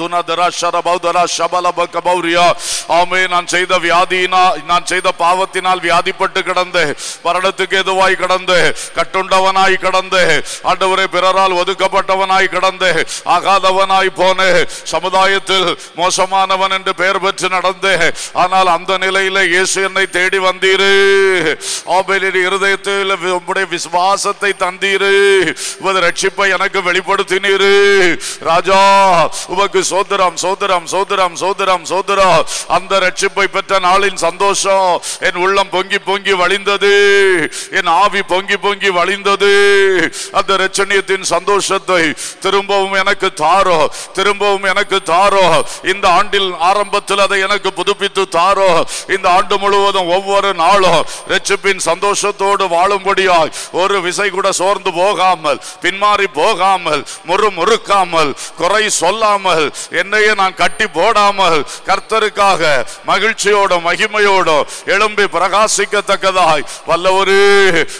ஆமே நான் செய்த வியாதியினா நான் செய்த பாவத்தினால் வியாதிப்பட்டு கிடந்து. மரணத்துக்கு எதுவாய் கிடந்து. கட்டுண்டவனாய் கிடந்து. ஆண்டவரே பிறரால் ஒதுக்கப்பட்டவனாய் கிடந்து. ஆகாதவனாய் போனே. சமுதாயத்தில் மோசமானவன் என்று பெயர் பெற்று நடந்து. ஆனால் அந்த நிலையில இயேசு என்னை தேடி வந்தீரு. ஆபேலின் இருதயத்தில் உம்முடைய விசுவாசத்தை தந்தீரு. உமது ரட்சிப்பை எனக்கு வெளிப்படுத்தினீரு. ராஜா உமக்கு சோதரம் சோதரம் சோதரம் சோதரம் சோதரம். அந்த ரட்சிப்பை பெற்ற நாளின் சந்தோஷம் என் உள்ளம் பொங்கி பொங்கி வழிந்தது. என் ஆவி பொங்கி பொங்கி வழிந்தது. அந்த ரச்சனியத்தின் சந்தோஷத்தை திரும்பவும் எனக்கு தாரோ திரும்பவும் எனக்கு தாரோ இந்த ஆண்டில் ஆரம்பத்தில் அதை எனக்கு புதுப்பித்து தாரோ இந்த ஆண்டு முழுவதும் ஒவ்வொரு நாளும் ரட்சிப்பின் சந்தோஷத்தோடு வாழும்படியாய் ஒரு விசை கூட சோர்ந்து போகாமல் பின்மாறி போகாமல் முறு முறுக்காமல் குறை சொல்லாமல் என்னையே நான் கட்டி போடாமல் கர்த்தருக்காக மகிழ்ச்சியோட மகிமையோட எழும்பி பிரகாசிக்கத்தக்கதாய் வல்லவரு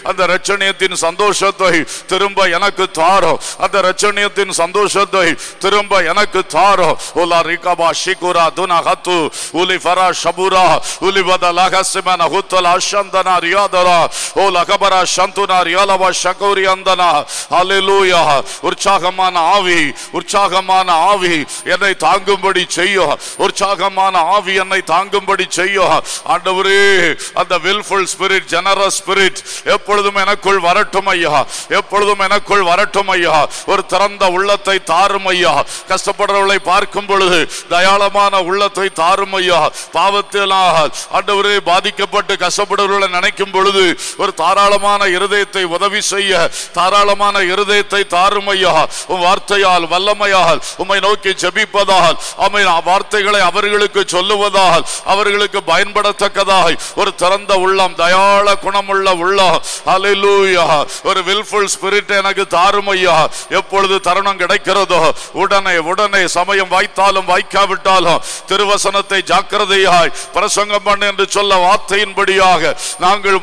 அந்த ரட்சணியத்தின் சந்தோஷத்தை திரும்ப எனக்கு தாரோ அந்த ரட்சணியத்தின் சந்தோஷத்தை திரும்ப எனக்கு தாரோ. உலா ரிகபா ஷிகுரா துனா ஹத்து உலி ஃபரா ஷபுரா உலி வத லகசிமன ஹுத்தல அஷந்தன ரியாதரா ஓ லகபரா சந்துனா ரியாலவா ஷகௌரி அந்தனா ஹalleluya உற்சாகமான ஆவி உற்சாகமான ஆவி என்னை தாங்கும்படி செய்யோ. உற்சாகமான ஆவி என்னை தாங்கும்படி செய்யோ. ஆண்டவரே அந்த வில்ஃபுல் ஸ்பிரிட் ஜெனரஸ் ஸ்பிரிட் எப்பொழுதும் எனக்குள் வரட்டும் ஐயா. எப்பொழுதும் எனக்குள் வரட்டும் ஐயா. ஒரு திறந்த உள்ளத்தை தாரும் ஐயா. கஷ்டப்படுறவர்களை பார்க்கும் பொழுது தயாளமான உள்ளத்தை தாரும் ஐயா. பாவத்தினால் ஆண்டவரே பாதிக்கப்பட்டு கஷ்டப்படுவர்களை நினைக்கும் பொழுது ஒரு தாராளமான இருதயத்தை உதவி செய்ய தாராளமான இருதயத்தை தாருமையாக உன் வார்த்தையால் வல்லமையால் உம்மை நோக்கி ஜெபிப்பதால் அமை வார்த்தைகளை அவர்களுக்கு சொல்லுவதால் அவர்களுக்கு பயன்படத்தக்கதாக. ஒரு திறந்த உள்ளம் தயாள குணமுள்ள உள்ளம். ஹalleluya ஒரு வில்ஃபுல் ஸ்பிரிட் எனக்கு தாருமையா எப்பொழுது தருணம் கிடைக்கிறதோ உடனே உடனே சமயம் வாய்த்தாலும் வாய்க்காவிட்டாலும் திருவசனத்தை ஜாக்கிரதையா ஜாக்கிரதையாய் பிரசங்கம் பண்ணு என்று சொல்ல வார்த்தையின்படியாக நாங்கள்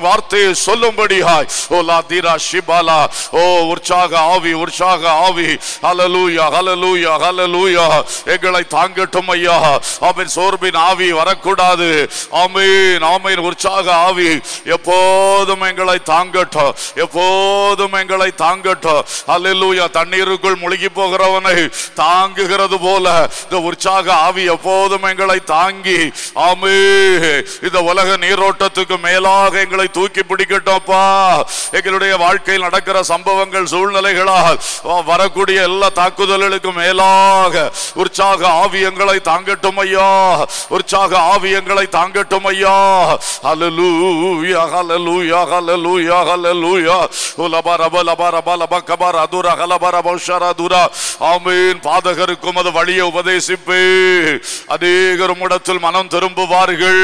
வார்த்தையை சொல்லும்படியாய். ஓ லா தீரா ஷிபாலா. ஓ உற்சாக ஆவி உற்சாக ஆவி. ஹலலூயா ஹலலூயா ஹலலூயா எங்களை தாங்கட்டும் ஐயா. ஆமென் சோர்பின் ஆவி வரக்கூடாது. ஆமீன் ஆமீன். உற்சாக ஆவி. எப்போதும் எங்களை தாங்கட்டும். எப்போதும் எங்களை தாங்கட்டும். ஹalleluya. தண்ணீருக்குள் முழுகி போகிறவனை தாங்குகிறது போல. இந்த உற்சாக ஆவி எப்போதும் எங்களை தாங்க ஆமே இந்த உலக நீரோட்டத்துக்கு மேலாக எங்களை தூக்கி பிடிக்கட்டும்ப்பா. எங்களுடைய வாழ்க்கையில் நடக்கிற சம்பவங்கள் சூழ்நிலைகளால் வரக்கூடிய எல்லா தாக்குதல்களுக்கும் மேலாக உற்சாக ஆவியங்களை தாங்கட்டும் ஐயா. உற்சாக ஆவியங்களை தாங்கட்டும் ஐயா. ஹalleluya ஹalleluya ஹalleluya ஹalleluya. உலபரப லபரப லபகபர அதுர ஹலபர பௌஷர ஆமீன். பாதகருக்கும் அது வழியை உபதேசிப்பே அநேகரும் இடத்தில் மனம் திரும்புவார்கள்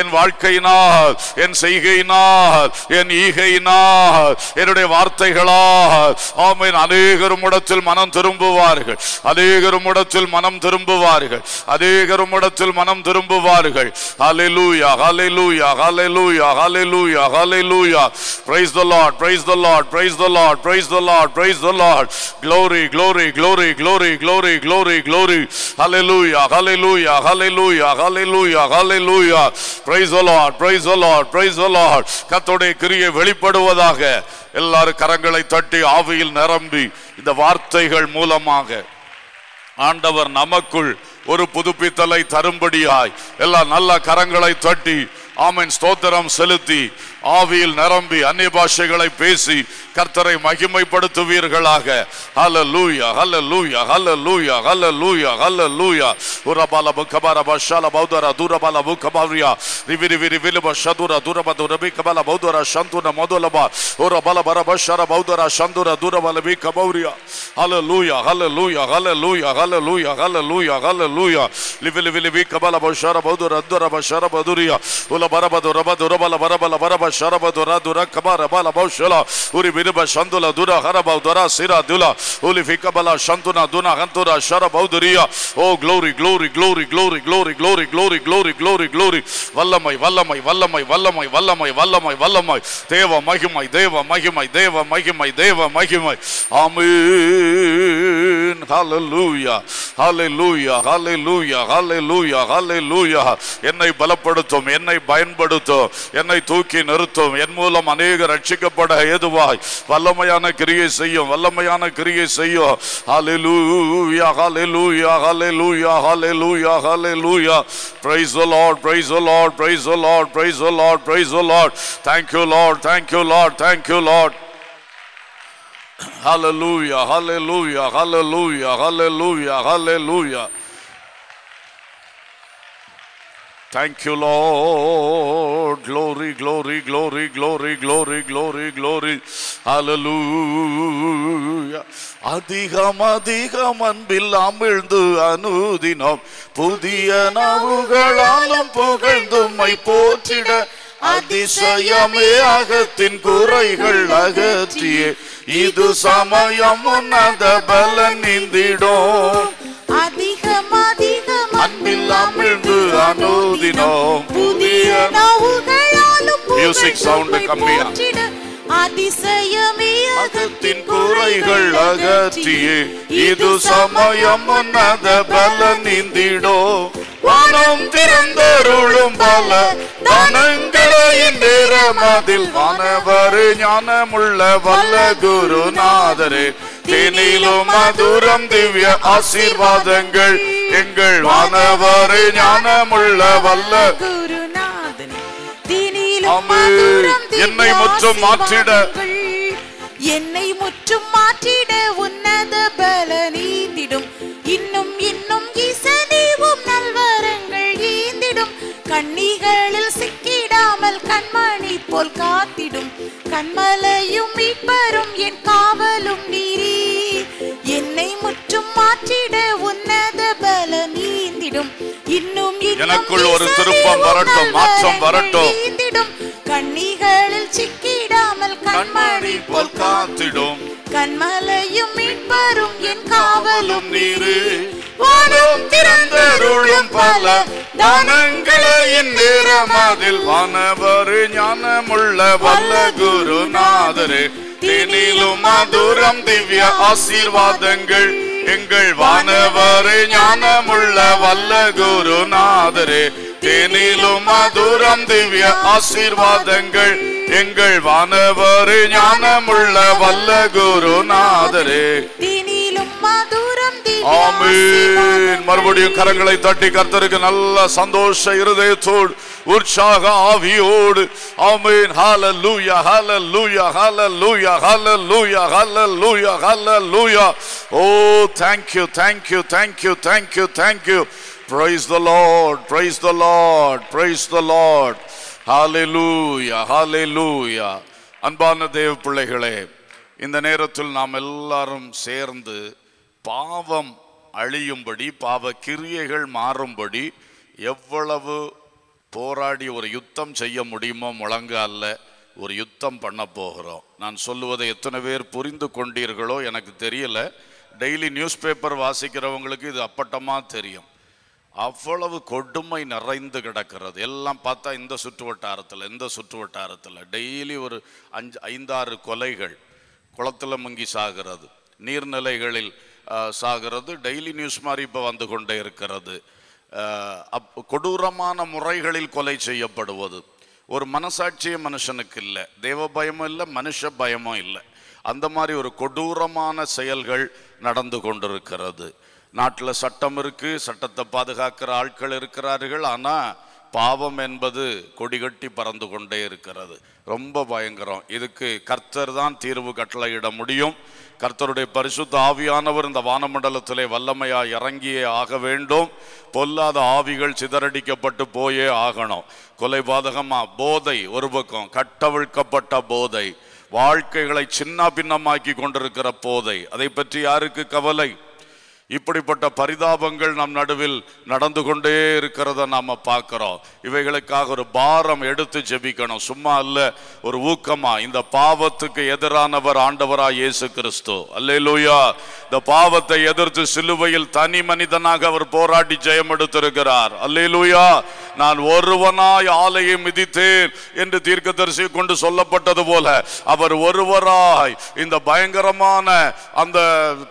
என் வாழ்க்கையினால் என் செய்கையினால் என் ஈகையினால் என்னுடைய வார்த்தைகளால் ஆமென் அநேகரும் இடத்தில் மனம் திரும்புவார்கள் அநேகரும் இடத்தில் மனம் திரும்புவார்கள் அநேகரும் இடத்தில் மனம் திரும்புவார்கள் ஹalleluya ஹalleluya ஹalleluya ஹalleluya ஹalleluya praise the lord praise the lord praise the lord praise the lord praise the lord glory glory glory glory glory glory glory hallelujah hallelujah hallelujah ஹalleluya ஹalleluya ஹalleluya praise the lord praise the lord praise the lord. கர்த்தருடைய கிரியை வெளிப்படுவதாக எல்லாரும் கரங்களை தட்டி ஆவியில் நிரம்பி இந்த வார்த்தைகள் மூலமாக ஆண்டவர் நமக்குள் ஒரு புதுப்பித்தலை தரும்படியாய் எல்லா நல்ல கரங்களை தட்டி ஆமென் ஸ்தோத்திரம் செலுத்தி ஆவியில் நிரம்பி அந்நிய பாஷைகளை பேசி கர்த்தரை மகிமைப்படுத்துவீர்களாக. ஹல லூயா ஹல லூயா ஹல லூயா ஹல லூயா ஹல லூயா உரபால முக்கபார பஷால பௌதர தூரபால முக்கபாவியா ரிவிரி விரி விலுப சதுர தூரப துரபி கபால பௌதர சந்துன மதுலபா உரபால பர பஷார பௌதர சந்துர தூரபால பி கபௌரியா ஹல லூயா ஹல லூயா ஹல லூயா ஹல லூயா ஹல லூயா ஹல லூயா லிவிலி விலி வி பஷார பௌதர துரப ஷர பதுரியா உல பரப துரப துரபல பரபல பரப şaraba dora dora kabara bala bavşala uri biriba şandula dura haraba dora sira dula uli fikabala şantuna duna hantura şaraba duriya oh glory glory glory glory glory glory glory glory glory glory வல்லமை வல்லமை வல்லமை வல்லமை வல்லமை வல்லமை வல்லமை தேவ மகிமை தேவ மகிமை தேவ மகிமை தேவ மகிமை ஆமீன் ஹalleluya ஹalleluya ஹalleluya ஹalleluya ஹalleluya என்னை பலப்படுத்தும் என்னை பயன்படுத்தும் என்னை தூக்கி நிறு நிறுத்தும் என் மூலம் அநேக ரட்சிக்கப்பட ஏதுவாய் வல்லமையான கிரியை செய்யும் வல்லமையான கிரியை செய்யும் ஹalleluya hallelujah hallelujah hallelujah hallelujah praise the lord praise the lord praise the lord praise the lord praise the lord thank you lord thank you lord thank you lord hallelujah hallelujah hallelujah hallelujah hallelujah Thank you, Lord. Glory, glory, glory, glory, glory, glory, glory. Hallelujah. அதிகம் அதிகம் அன்பில் அமிழ்ந்து அனுதினம் புதிய நவுகளாலும் புகழ்ந்தும்மை போற்றிட அதிசயமே அகத்தின் குறைகள் அகற்றியே இது சமயம் உன்னத பலன் நிந்திடும் அதிகம் அதிகம் அன்பில் அமிழ்ந்து அனுதினம். புதிய நவுகளாலும் Music sound கம்மியா. அதிசயமே அகத்தின் குறைகள் அகற்றியே. இது சமயம் உன்னத பல நீந்திடோ. வானம் திறந்தருளும் பல தனங்களை நேரம் அதில் வானவர் ஞானமுள்ள வல்ல குருநாதரே. தேனிலும் மதுரம் திவ்ய ஆசீர்வாதங்கள். எங்கள் வானவர் ஞானமுள்ள வல்ல என்னை முற்றும் மாற்றிட. என்னை முற்றும் மாற்றிட உன்னத பல நீந்திடும் இன்னும் இன்னும் இசைவும் நல்வரங்கள் ஈந்திடும். கண்ணிகளில் சிக்கிடாமல் கண்மணி போல் காத்திடும். கண்மலையும் மீட்பரும் என் காவலும் நீரே மாற்றிட உன்னத பல நீந்திடும். இன்னும் எனக்குள் ஒரு திருப்பம் வரட்டும், மாற்றம் வரட்டும். ஈந்திடும் கண்ணிகளில் சிக்கிடாமல் கண்மணி போல் காத்திடும். கண்மலையும் மீட்பரும் என் காவலும் நீரே. வானம் திறந்தருளும் பல தானங்களையின் நேரமதில் வானவர் ஞானமுள்ள வல்ல குருநாதரே தேனிலும் மதுரம் திவ்ய ஆசீர்வாதங்கள். எங்கள் வானவர் ஞானமுள்ள வல்ல குருநாதரே. தேனிலும் மதுரம் திவ்ய ஆசீர்வாதங்கள். எங்கள் வானவர் ஞானமுள்ள வல்ல குருநாதரே. ஆமென். மறுபடியும் கரங்களை தட்டி கர்த்தருக்கு நல்ல சந்தோஷ இருதயத்தோடு உற்சாக ஆவியோடு ஆமீன் ஹால லூயா ஹால லூயா ஹால லூயா ஹால லூயா hallelujah hallelujah oh thank you thank you thank you thank you thank you praise the Lord praise the Lord praise the Lord hallelujah hallelujah லூயா அன்பான தேவ பிள்ளைகளே இந்த நேரத்தில் நாம் எல்லாரும் சேர்ந்து பாவம் அழியும்படி பாவ கிரியைகள் மாறும்படி எவ்வளவு போராடி ஒரு யுத்தம் செய்ய முடியுமோ முழங்கால ஒரு யுத்தம் பண்ண போகிறோம். நான் சொல்லுவதை எத்தனை பேர் புரிந்து கொண்டீர்களோ எனக்கு தெரியல. டெய்லி நியூஸ் பேப்பர் வாசிக்கிறவங்களுக்கு இது அப்பட்டமாக தெரியும். அவ்வளவு கொடுமை நிறைந்து கிடக்கிறது. எல்லாம் பார்த்தா இந்த சுற்று வட்டாரத்தில் இந்த சுற்று வட்டாரத்தில். டெய்லி ஒரு அஞ்சு ஐந்தாறு கொலைகள் குளத்துல முங்கி சாகிறது. நீர்நிலைகளில் சாகிறது. டெய்லி நியூஸ் மாதிரி இப்போ வந்து கொண்டே இருக்கிறது. கொடூரமான முறைகளில் கொலை செய்யப்படுவது. ஒரு மனசாட்சியே மனுஷனுக்கு இல்லை. தேவ பயமும் இல்லை மனுஷ பயமும் இல்லை. அந்த மாதிரி ஒரு கொடூரமான செயல்கள் நடந்து கொண்டிருக்கிறது. நாட்டில் சட்டம் இருக்குது சட்டத்தை பாதுகாக்கிற ஆட்கள் இருக்கிறார்கள். ஆனால் பாவம் என்பது கொடிகட்டி பறந்து கொண்டே இருக்கிறது. ரொம்ப பயங்கரம். இதுக்கு கர்த்தர் தான் தீர்வு கட்டளையிட முடியும். கர்த்தருடைய பரிசுத்த ஆவியானவர் இந்த வானமண்டலத்திலே வல்லமையா இறங்கியே ஆக வேண்டும். பொல்லாத ஆவிகள் சிதறடிக்கப்பட்டு போயே ஆகணும். கொலை பாதகமா? போதை ஒரு பக்கம். கட்டவிழ்க்கப்பட்ட போதை. வாழ்க்கைகளை சின்ன பின்னமாக்கி கொண்டிருக்கிற போதை. அதை பற்றி யாருக்கு கவலை? இப்படிப்பட்ட பரிதாபங்கள் நம் நடுவில் நடந்து கொண்டே இருக்கிறத நாம பார்க்குறோம். இவைகளுக்காக ஒரு பாரம் எடுத்து ஜெபிக்கணும். சும்மா அல்ல ஒரு ஊக்கமா. இந்த பாவத்துக்கு எதிரானவர் ஆண்டவரா இயேசு கிறிஸ்து. அல்லேலூயா. இந்த பாவத்தை எதிர்த்து சிலுவையில் தனி மனிதனாக அவர் போராடி ஜெயம் எடுத்திருக்கிறார். அல்லேலூயா. நான் ஒருவனாய் ஆலையை மிதித்தேன் என்று தீர்க்கதரிசி கொண்டு சொல்லப்பட்டது போல அவர் ஒருவராய் இந்த பயங்கரமான அந்த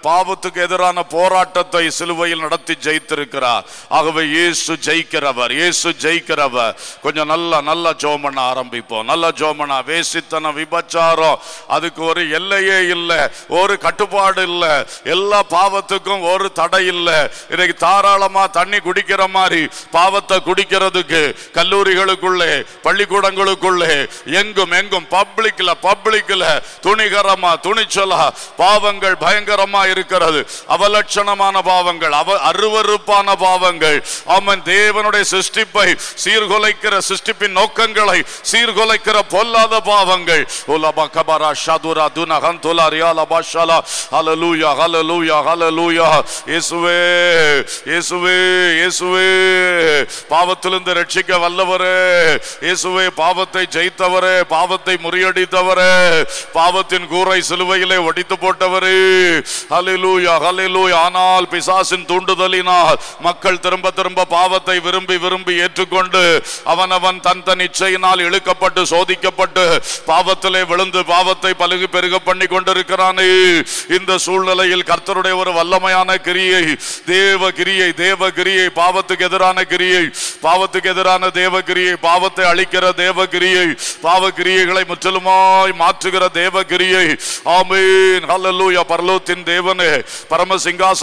பாவத்துக்கு எதிரான போராட்ட போராட்டத்தை சிலுவையில் நடத்தி ஜெயித்திருக்கிறார். ஆகவே இயேசு ஜெயிக்கிறவர் இயேசு ஜெயிக்கிறவர். கொஞ்சம் நல்லா நல்லா ஜோமனா ஆரம்பிப்போம். நல்லா ஜோமனா வேசித்தனம் விபச்சாரம். அதுக்கு ஒரு எல்லையே இல்லை ஒரு கட்டுப்பாடு இல்லை. எல்லா பாவத்துக்கும் ஒரு தடை இல்லை. இன்னைக்கு தாராளமா தண்ணி குடிக்கிற மாதிரி பாவத்தை குடிக்கிறதுக்கு கல்லூரிகளுக்குள்ளே பள்ளிக்கூடங்களுக்குள்ளே எங்கும் எங்கும் பப்ளிக்ல பப்ளிக்ல துணிகரமா துணிச்சலா பாவங்கள் பயங்கரமா இருக்கிறது. அவலட்சணம் அவலட்சணமான பாவங்கள் அவ அருவறுப்பான பாவங்கள். அவன் தேவனுடைய சிருஷ்டிப்பை சீர்குலைக்கிற சிருஷ்டிப்பின் நோக்கங்களை சீர்குலைக்கிற பொல்லாத பாவங்கள். உலபா கபரா ஷதுரா துனகன் துலாரியா லபாஷாலா ஹலலூயா ஹலலூயா ஹலலூயா இயேசுவே இயேசுவே இயேசுவே. பாவத்திலிருந்து ரட்சிக்க வல்லவரே. இயேசுவே பாவத்தை ஜெயித்தவரே பாவத்தை முறியடித்தவரே. பாவத்தின் கூரை சிலுவையிலே ஒடித்து போட்டவரே. ஹலிலூயா ஹலிலூயா ஆனா ஆனால் பிசாசின் தூண்டுதலினால் மக்கள் திரும்ப திரும்ப பாவத்தை விரும்பி விரும்பி ஏற்றுக்கொண்டு அவனவன் தன் தன் இச்சையினால் இழுக்கப்பட்டு சோதிக்கப்பட்டு பாவத்திலே விழுந்து பாவத்தை பலுகு பெருக பண்ணி கொண்டிருக்கிறானே. இந்த சூழ்நிலையில் கர்த்தருடைய ஒரு வல்லமையான கிரியை தேவ கிரியை தேவ கிரியை பாவத்துக்கு எதிரான கிரியை பாவத்துக்கு எதிரான தேவ கிரியை பாவத்தை அழிக்கிற தேவ கிரியை பாவ கிரியைகளை முற்றிலுமாய் மாற்றுகிற தேவ கிரியை ஆமீன். ஹalleluya. பரலோகத்தின் தேவனே பரம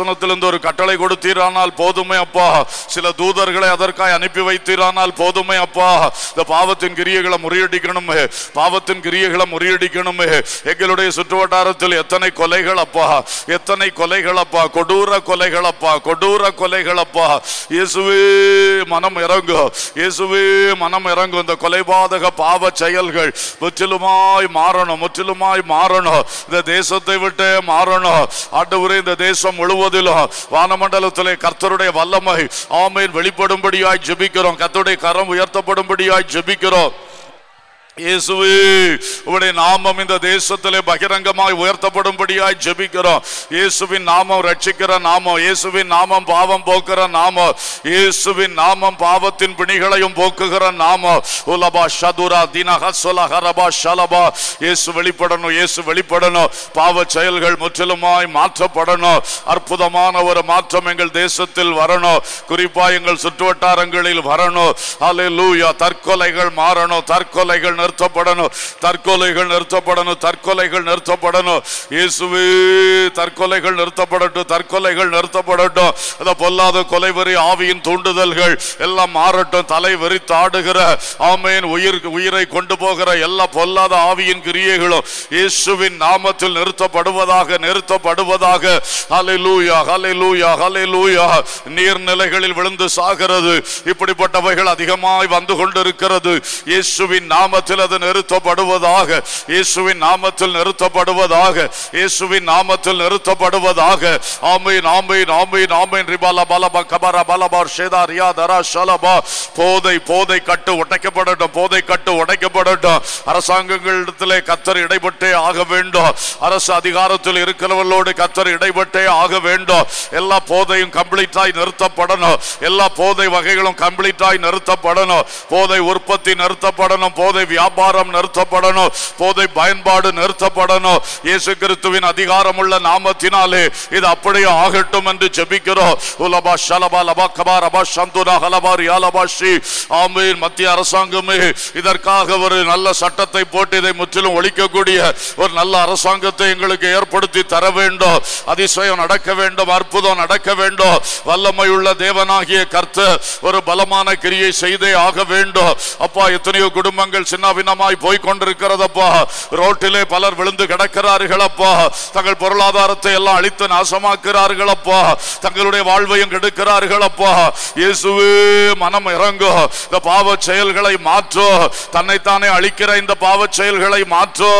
சிங்காசனத்திலிருந்து ஒரு கட்டளை கொடுத்தீரானால் போதுமே அப்பா. சில தூதர்களை அதற்காய் அனுப்பி வைத்தீரானால் போதுமே அப்பா. இந்த பாவத்தின் கிரியைகளை முறியடிக்கணுமே. பாவத்தின் கிரியைகளை முறியடிக்கணுமே. எங்களுடைய சுற்று வட்டாரத்தில் எத்தனை கொலைகள் அப்பா. எத்தனை கொலைகள் அப்பா. கொடூர கொலைகள் அப்பா. கொடூர கொலைகள் அப்பா. இயேசுவே மனம் இறங்கும் இயேசுவே மனம் இறங்கும் இந்த கொலைபாதக பாவ செயல்கள் முற்றிலுமாய் மாறணும். முற்றிலுமாய் மாறணும். இந்த தேசத்தை விட்டு மாறணும். ஆண்டவரே இந்த தேசம் முழுவதும் முழுவதிலும் வானமண்டலத்திலே கர்த்தருடைய வல்லமை. ஆமையில் வெளிப்படும்படியாய் ஜெபிக்கிறோம். கர்த்தருடைய கரம் உயர்த்தப்படும்படியாய் ஜெபிக்கிறோம். இயேசுவே உம்முடைய நாமம் இந்த தேசத்திலே பகிரங்கமாய் உயர்த்தப்படும்படியாய் ஜெபிக்கிறோம். இயேசுவின் நாமம் ரட்சிக்கிற நாமம் இயேசுவின் நாமம் பாவம் போக்குற நாமம் இயேசுவின் நாமம் பாவத்தின் பிணிகளையும் போக்குகிற நாமம். உலபா ஷதுரா தினஹ சுலஹரபா ஷலபா. இயேசு வெளிப்படணும் இயேசு வெளிப்படணும். பாவ செயல்கள் முற்றிலுமாய் மாற்றப்படணும். அற்புதமான ஒரு மாற்றம் எங்கள் தேசத்தில் வரணும். குறிப்பா எங்கள் சுற்றுவட்டாரங்களில் வரணும். அல்லேலூயா தற்கொலைகள் மாறணும். தற்கொலைகள் நிறுத்தப்படணும். தற்கொலைகள் நிறுத்தப்படணும் தற்கொலைகள் நிறுத்தப்படணும். இயேசுவே தற்கொலைகள் நிறுத்தப்படட்டும் தற்கொலைகள் நிறுத்தப்படட்டும். அந்த பொல்லாத கொலைவரி ஆவியின் தூண்டுதல்கள் எல்லாம் மாறட்டும். தலை வெறித்தாடுகிற ஆமையின் உயிர் உயிரை கொண்டு போகிற எல்லா பொல்லாத ஆவியின் கிரியைகளும் இயேசுவின் நாமத்தில் நிறுத்தப்படுவதாக நிறுத்தப்படுவதாக. ஹalleluya ஹalleluya ஹalleluya. நீர்நிலைகளில் விழுந்து சாகிறது. இப்படிப்பட்டவைகள் அதிகமாய் வந்து கொண்டிருக்கிறது. இயேசுவின் நாமத்தில் நாமத்தில் அது நிறுத்தப்படுவதாக. இயேசுவின் நாமத்தில் நிறுத்தப்படுவதாக. இயேசுவின் நாமத்தில் நிறுத்தப்படுவதாக. ஆமீன் ஆமீன் ஆமீன் ஆமீன். ரிபால பலப கபர பலபார் ஷேதா ரியா தரா ஷலபா போதை போதை கட்டு உடைக்கப்படட்டும் போதை கட்டு உடைக்கப்படட்டும். அரசாங்கங்களிடத்திலே கத்தர் இடைப்பட்டே ஆக வேண்டும். அரசு அதிகாரத்தில் இருக்கிறவர்களோடு கத்தர் இடைப்பட்டே ஆக வேண்டும். எல்லா போதையும் கம்ப்ளீட்டாய் நிறுத்தப்படணும். எல்லா போதை வகைகளும் கம்ப்ளீட்டாய் நிறுத்தப்படணும். போதை உற்பத்தி நிறுத்தப்படணும். போதை வியாபாரம் நிறுத்தப்படணும். போதை பயன்பாடு நிறுத்தப்படணும். இயேசு கிறிஸ்துவின் அதிகாரம் உள்ள நாமத்தினாலே இது அப்படியே ஆகட்டும் என்று ஜெபிக்கிறோம். உலபா ஷலபா லபா கபா ரபா சந்துனா ஹலபா ரியாலபா ஆமீன். மத்திய அரசாங்கமே இதற்காக ஒரு நல்ல சட்டத்தை போட்டு இதை முற்றிலும் ஒழிக்கக்கூடிய ஒரு நல்ல அரசாங்கத்தை எங்களுக்கு ஏற்படுத்தி தர வேண்டும். அதிசயம் நடக்க வேண்டும். அற்புதம் நடக்க வேண்டும். வல்லமை உள்ள தேவனாகிய கர்த்த ஒரு பலமான கிரியை செய்தே ஆக வேண்டும். அப்பா எத்தனையோ குடும்பங்கள் சின்ன போய் கொண்டிருக்கிறதப்பா ரோட்டிலே பலர் விழுந்து கிடக்கிறார்கள் அப்பா தங்கள் பொருளாதாரத்தை எல்லாம் அழித்து நாசமாக்குறார்கள் அப்பா தங்களுடைய வாழ்வையும் கெடுக்கிறார்கள் அப்பா இயேசுவே மனம் இறங்கும் இந்த பாவ செயல்களை மாற்றோ. தன்னைத்தானே அழிக்கிற இந்த பாவ செயல்களை மாற்றோ.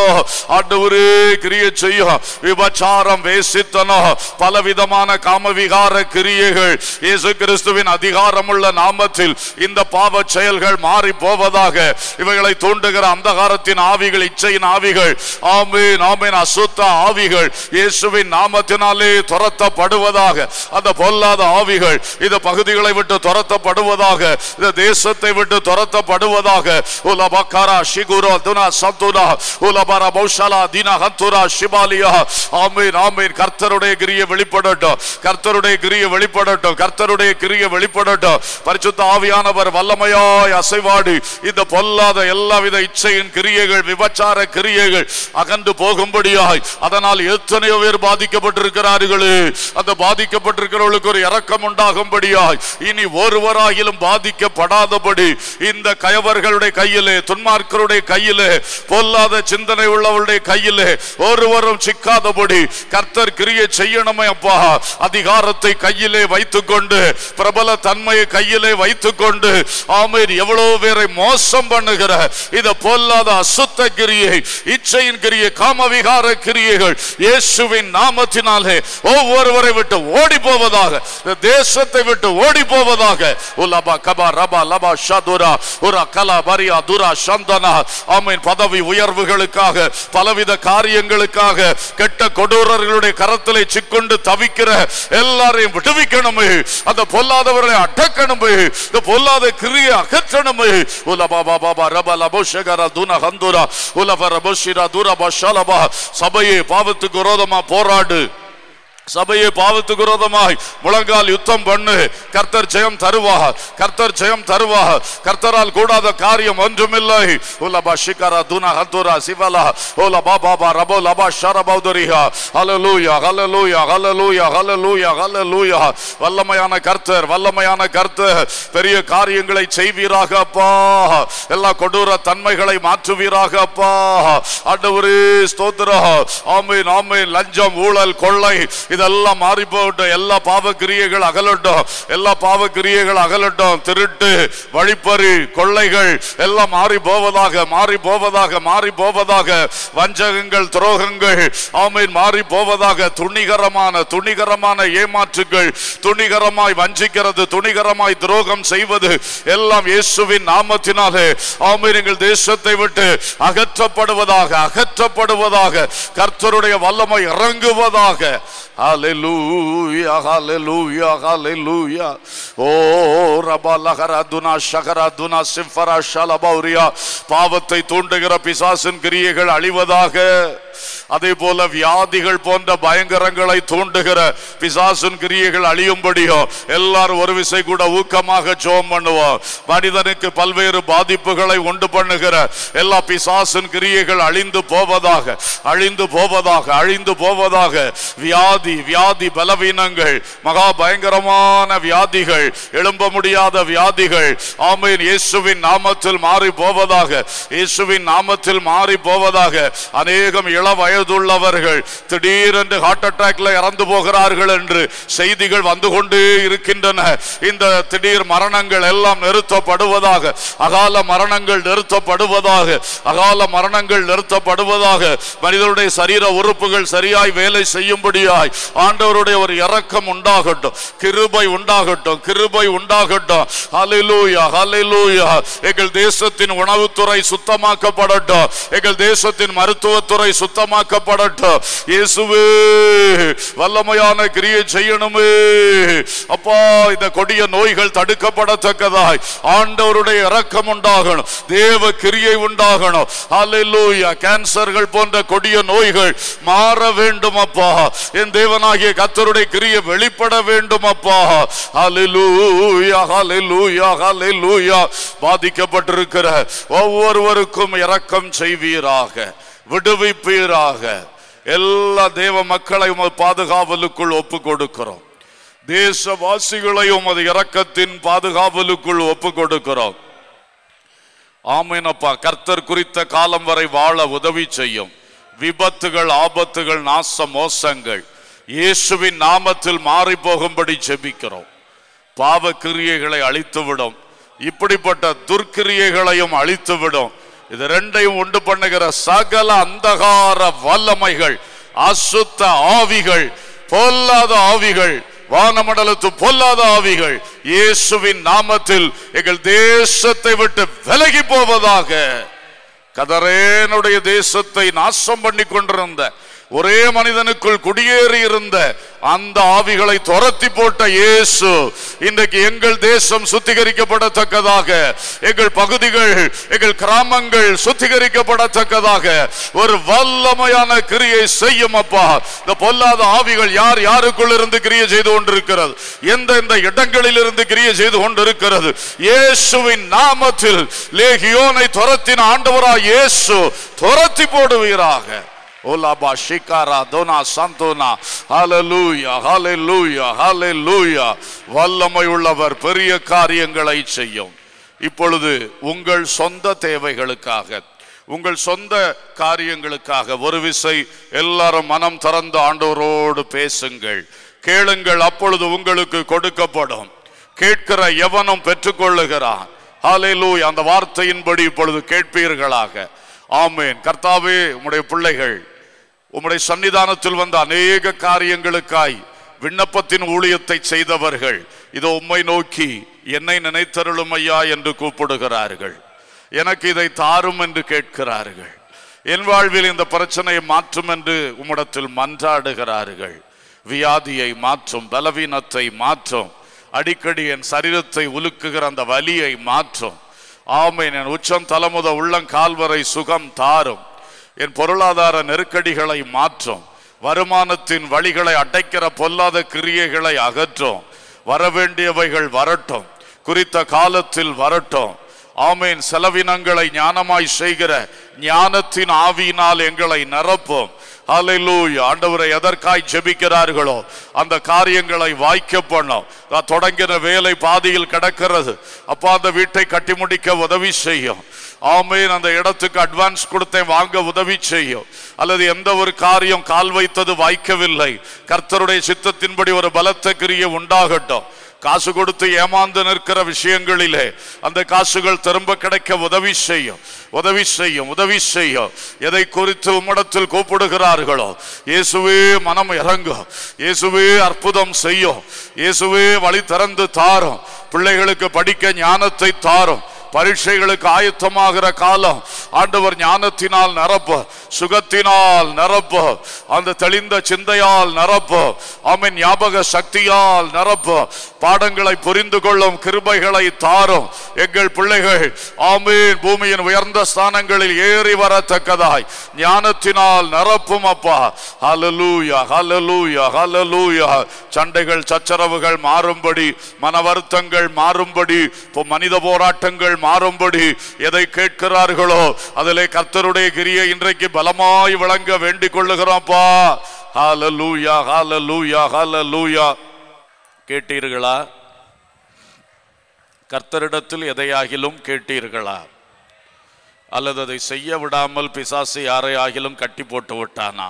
ஆண்டவரே கிரியை செய்யும் விபச்சாரம் வேசித்தனம் பலவிதமான காமவிகார கிரியைகள். இயேசு கிறிஸ்துவின் அதிகாரமுள்ள நாமத்தில் இந்த பாவ செயல்கள் மாறி போவதாக இவைகளை தூண் தூண்டுகிற அந்தகாரத்தின் ஆவிகள் இச்சையின் ஆவிகள். ஆமீன் ஆமீன். அசுத்த ஆவிகள். இயேசுவின் நாமத்தினாலே துரத்தப்படுவதாக. அந்த பொல்லாத ஆவிகள் இந்த பகுதிகளை விட்டு துரத்தப்படுவதாக. இந்த தேசத்தை விட்டு துரத்தப்படுவதாக. உலபக்காரா ஷிகுரோ துனா சந்துனா. உலபர பௌஷாலா தீனா ஹந்துரா ஷிபாலியா. ஆமீன் ஆமீன். கர்த்தருடைய கிரிய வெளிப்படட்டும். கர்த்தருடைய கிரிய வெளிப்படட்டும். கர்த்தருடைய கிரிய வெளிப்படட்டும். பரிசுத்த ஆவியானவர் வல்லமையாய் அசைவாடி. இந்த பொல்லாத எல்லா எல்லாவித இச்சையின் கிரியைகள் விபச்சார கிரியைகள் அகன்று போகும்படியாய் அதனால் எத்தனையோ பேர் பாதிக்கப்பட்டிருக்கிறார்களே. அந்த பாதிக்கப்பட்டிருக்கிறவர்களுக்கு ஒரு இறக்கம் உண்டாகும்படியாய் இனி ஒருவராகிலும் பாதிக்கப்படாதபடி இந்த கயவர்களுடைய கையிலே துன்மார்க்கருடைய கையிலே பொல்லாத சிந்தனை உள்ளவருடைய கையிலே ஒருவரும் சிக்காதபடி கர்த்தர் கிரியை செய்யணுமே அப்பா. அதிகாரத்தை கையிலே வைத்துக்கொண்டு பிரபல தன்மையை கையிலே வைத்துக்கொண்டு ஆமீர் எவ்வளவு பேரை மோசம் பண்ணுகிற இத பொல்லாத அசுத்த கிரியை இச்சையின் கிரியை காமவிகார கிரியைகள் இயேசுவின் நாமத்தினாலே ஒவ்வொருவரை விட்டு ஓடி போவதாக தேசத்தை விட்டு ஓடி போவதாக உலபா கபா ரபா லபா ஷதுரா உரா கலா பரியா துரா சந்தனா. ஆமீன். பதவி உயர்வுகளுக்காக பலவித காரியங்களுக்காக கெட்ட கொடூரர்களுடைய கரத்திலே சிக்கொண்டு தவிக்கிற எல்லாரையும் விடுவிக்கணும். அந்த பொல்லாதவர்களை அடக்கணும். இந்த பொல்லாத கிரியை அகற்றணும். உலபா பாபா பா ரபா லபோ ஷகரா துன ஹந்தூரா உலப ரபோ தூரா துரா பஷாலபா சபையே பாவத்துக்கு விரோதமா போராடு. சபையை பாவத்துக்கு விரோதமாய் முழங்கால் யுத்தம் பண்ணு. கர்த்தர் ஜெயம் தருவா கர்த்தர் ஜெயம் தருவா கர்த்தரால் கூடாத காரியம் ஒன்றுமில்லை. பா ஷிகரா துனா ஹந்துரா சிவலா. ஓல பாபா ரபோ லபா ஷரபௌதரிஹா ஹalleluya ஹalleluya ஹalleluya ஹalleluya லூயா வல்லமையான கர்த்தர் வல்லமையான கர்த்தர். பெரிய காரியங்களை செய்வீராக அப்பா. எல்லா கொடூர தன்மைகளை மாற்றுவீராக அப்பா. ஆண்டவரே ஸ்தோத்திரம். ஆமீன் ஆமீன். லஞ்சம் ஊழல் கொள்ளை. இதெல்லாம் மாறி போகட்டும் எல்லா பாவ கிரியைகள் அகலட்டும். எல்லா பாவ கிரியைகள் அகலட்டும். திருட்டு வழிப்பறி கொள்ளைகள் எல்லாம் மாறி போவதாக மாறி போவதாக மாறி போவதாக வஞ்சகங்கள் துரோகங்கள் ஆமீன் மாறி போவதாக துணிகரமான துணிகரமான ஏமாற்றுகள் துணிகரமாய் வஞ்சிக்கிறது துணிகரமாய் துரோகம் செய்வது எல்லாம் இயேசுவின் நாமத்தினாலே. ஆமீன் எங்கள் தேசத்தை விட்டு அகற்றப்படுவதாக அகற்றப்படுவதாக. கர்த்தருடைய வல்லமை இறங்குவதாக. ஹalleluya hallelujah hallelujah. ஓ ரபலகர துனா ஷகர துனா சிஃபரா ஷலபௌரியா பாவத்தை தூண்டுகிற பிசாசின் கிரியைகள் அழிவதாக. அதே போல வியாதிகள் போன்ற பயங்கரங்களை தூண்டுகிற பிசாசின் கிரியைகள் அழியும்படியோ எல்லாரும் ஒரு விசை கூட ஊக்கமாக ஜோம் பண்ணுவோம். மனிதனுக்கு பல்வேறு பாதிப்புகளை உண்டு பண்ணுகிற எல்லா பிசாசின் கிரியைகள் அழிந்து போவதாக அழிந்து போவதாக அழிந்து போவதாக வியாதி வியாதி பலவீனங்கள் மகா பயங்கரமான வியாதிகள் எழும்ப முடியாத வியாதிகள் ஆமீன் இயேசுவின் நாமத்தில் மாறி போவதாக இயேசுவின் நாமத்தில் மாறி போவதாக அநேகம் இள வயதுள்ளவர்கள் திடீரென்று ஹார்ட் அட்டாக்ல இறந்து போகிறார்கள் என்று செய்திகள் வந்து கொண்டே இருக்கின்றன. இந்த திடீர் மரணங்கள் எல்லாம் நிறுத்தப்படுவதாக அகால மரணங்கள் நிறுத்தப்படுவதாக அகால மரணங்கள் நிறுத்தப்படுவதாக மனிதனுடைய சரீர உறுப்புகள் சரியாய் வேலை செய்யும்படியாய் ஆண்டவருடைய ஒரு இறக்கம் உண்டாகட்டும் கிருபை உண்டாகட்டும் கிருபை உண்டாகட்டும். ஹalleluya ஹalleluya எங்கள் தேசத்தின் உணவுத்துறை சுத்தமாக்கப்படட்டும். எங்கள் தேசத்தின் மருத்துவத்துறை சுத்த சுத்தமாக்கப்படட்டும். இயேசுவே வல்லமையான கிரியை செய்யணுமே. அப்பா இந்த கொடிய நோய்கள் தடுக்கப்படத்தக்கதாய். ஆண்டவருடைய இரக்கம் உண்டாகணும் தேவ கிரியை உண்டாகணும். ஹalleluya கேன்சர்கள் போன்ற கொடிய நோய்கள் மாற வேண்டும் அப்பா. என் தேவனாகிய கத்தருடைய கிரியை வெளிப்பட வேண்டும் அப்பா. அலிலூயா ஹalleluya ஹalleluya பாதிக்கப்பட்டிருக்கிற ஒவ்வொருவருக்கும் இரக்கம் செய்வீராக. விடுவிப்பீராக. எல்லா தேவ மக்களை உமது பாதுகாவலுக்குள் ஒப்பு கொடுக்கிறோம் தேசவாசிகளையும் அது இறக்கத்தின் பாதுகாவலுக்குள் ஒப்பு கொடுக்கிறோம் ஆமீனப்பா கர்த்தர் குறித்த காலம் வரை வாழ உதவி செய்யும். விபத்துகள் ஆபத்துகள் நாச மோசங்கள் இயேசுவின் நாமத்தில் மாறி போகும்படி ஜெபிக்கிறோம். பாவ கிரியைகளை அழித்துவிடும். இப்படிப்பட்ட துர்க்கிரியைகளையும் அழித்துவிடும். இது ரெண்டையும் உண்டு பண்ணுகிற சகல அந்தகார வல்லமைகள் அசுத்த ஆவிகள் பொல்லாத ஆவிகள் வானமண்டலத்து பொல்லாத ஆவிகள் இயேசுவின் நாமத்தில் எங்கள் தேசத்தை விட்டு விலகி போவதாக கதரேனுடைய தேசத்தை நாசம் பண்ணி கொண்டிருந்த ஒரே மனிதனுக்குள் குடியேறி இருந்த அந்த ஆவிகளை துரத்தி போட்ட இயேசு இன்றைக்கு எங்கள் தேசம் சுத்திகரிக்கப்படத்தக்கதாக எங்கள் பகுதிகள் எங்கள் கிராமங்கள் சுத்திகரிக்கப்படத்தக்கதாக ஒரு வல்லமையான கிரியை செய்யும் அப்பா. இந்த பொல்லாத ஆவிகள் யார் யாருக்குள் இருந்து கிரியை செய்து கொண்டிருக்கிறது? எந்த எந்த இடங்களில் இருந்து கிரியை செய்து கொண்டிருக்கிறது? இயேசுவின் நாமத்தில் லேகியோனை துரத்தின ஆண்டவராக இயேசு துரத்தி போடுவீராக. ஓலாபா ஷிகாரா தோனா சந்தோனா ஹalleluya ஹalleluya ஹalleluya வல்லமை உள்ளவர் பெரிய காரியங்களை செய்யும். இப்பொழுது உங்கள் சொந்த தேவைகளுக்காக உங்கள் சொந்த காரியங்களுக்காக ஒரு விசை எல்லாரும் மனம் திறந்து ஆண்டவரோடு பேசுங்கள். கேளுங்கள் அப்பொழுது உங்களுக்கு கொடுக்கப்படும். கேட்கிற எவனும் பெற்றுக்கொள்ளுகிறான். ஹாலேலூய் அந்த வார்த்தையின்படி இப்பொழுது கேட்பீர்களாக. ஆமேன். கர்த்தாவே உம்முடைய பிள்ளைகள் உம்முடைய சன்னிதானத்தில் வந்த அநேக காரியங்களுக்காய் விண்ணப்பத்தின் ஊழியத்தை செய்தவர்கள் இதோ உம்மை நோக்கி என்னை நினைத்தருளும் ஐயா என்று கூப்பிடுகிறார்கள். எனக்கு இதை தாரும் என்று கேட்கிறார்கள். என் வாழ்வில் இந்த பிரச்சனையை மாற்றும் என்று உம்மிடத்தில் மன்றாடுகிறார்கள். வியாதியை மாற்றும் பலவீனத்தை மாற்றும் அடிக்கடி என் சரீரத்தை உலுக்குகிற அந்த வலியை மாற்றும். ஆமை என் உச்சம் தலமுத உள்ளம் கால்வரை சுகம் தாரும். என் பொருளாதார நெருக்கடிகளை மாற்றும். வருமானத்தின் வழிகளை அடைக்கிற பொல்லாத கிரியைகளை அகற்றும். வரவேண்டியவைகள் வரட்டும். குறித்த காலத்தில் வரட்டும். ஆமீன். செலவினங்களை ஞானமாய் செய்கிற ஞானத்தின் ஆவியினால் எங்களை நிரப்பும். ஹalleluya. ஆண்டவரை எதற்காய் ஜெபிக்கிறார்களோ அந்த காரியங்களை வாய்க்க பண்ணும். நான் தொடங்கின வேலை பாதியில் கிடக்கிறது. அப்பா அந்த வீட்டை கட்டி முடிக்க உதவி செய்யும். ஆமேன் அந்த இடத்துக்கு அட்வான்ஸ் கொடுத்தேன் வாங்க உதவி செய்யும். அல்லது எந்த ஒரு காரியம் கால் வைத்தது வாய்க்கவில்லை. கர்த்தருடைய சித்தத்தின்படி ஒரு பலத்த கிரியை உண்டாகட்டும். காசு கொடுத்து ஏமாந்து நிற்கிற விஷயங்களிலே அந்த காசுகள் திரும்ப கிடைக்க உதவி செய்யும். உதவி செய்யும் உதவி செய்யும். எதை குறித்து உம்மிடத்தில் கூப்பிடுகிறார்களோ? இயேசுவே மனம் இறங்கும். இயேசுவே அற்புதம் செய்யும். இயேசுவே வழி திறந்து தாரும். பிள்ளைகளுக்கு படிக்க ஞானத்தை தாரும். பரீட்சைகளுக்கு ஆயத்தமாகிற காலம் ஆண்டவர் ஞானத்தினால் நிரப்பு சுகத்தினால் நிரப்பு அந்த தெளிந்த சிந்தையால் நிரப்பு ஆமென் ஞாபக சக்தியால் நிரப்பு பாடங்களை புரிந்து கொள்ளும் கிருபைகளை தாரும். எங்கள் பிள்ளைகள் ஆமீன் பூமியின் உயர்ந்த ஸ்தானங்களில் ஏறி வரத்தக்கதாய். ஞானத்தினால் நிரப்பும் அப்பா. ஹலலூயா ஹலலூயா ஹலலூயா சண்டைகள் சச்சரவுகள் மாறும்படி மன வருத்தங்கள் மாறும்படி இப்போ மனித போராட்டங்கள் மாறும்படி எதை கேட்கிறார்களோ அதிலே கர்த்தருடைய கிரியை இன்றைக்கு பலமாய் விளங்க வேண்டிக் கொள்ளுகிறோம்ப்பா. ஹalleluya ஹalleluya லூயா கேட்டீர்களா? கர்த்தரிடத்தில் எதையாகிலும் கேட்டீர்களா? அல்லது அதை செய்ய விடாமல் பிசாசு யாரையாகிலும் கட்டி போட்டு விட்டானா?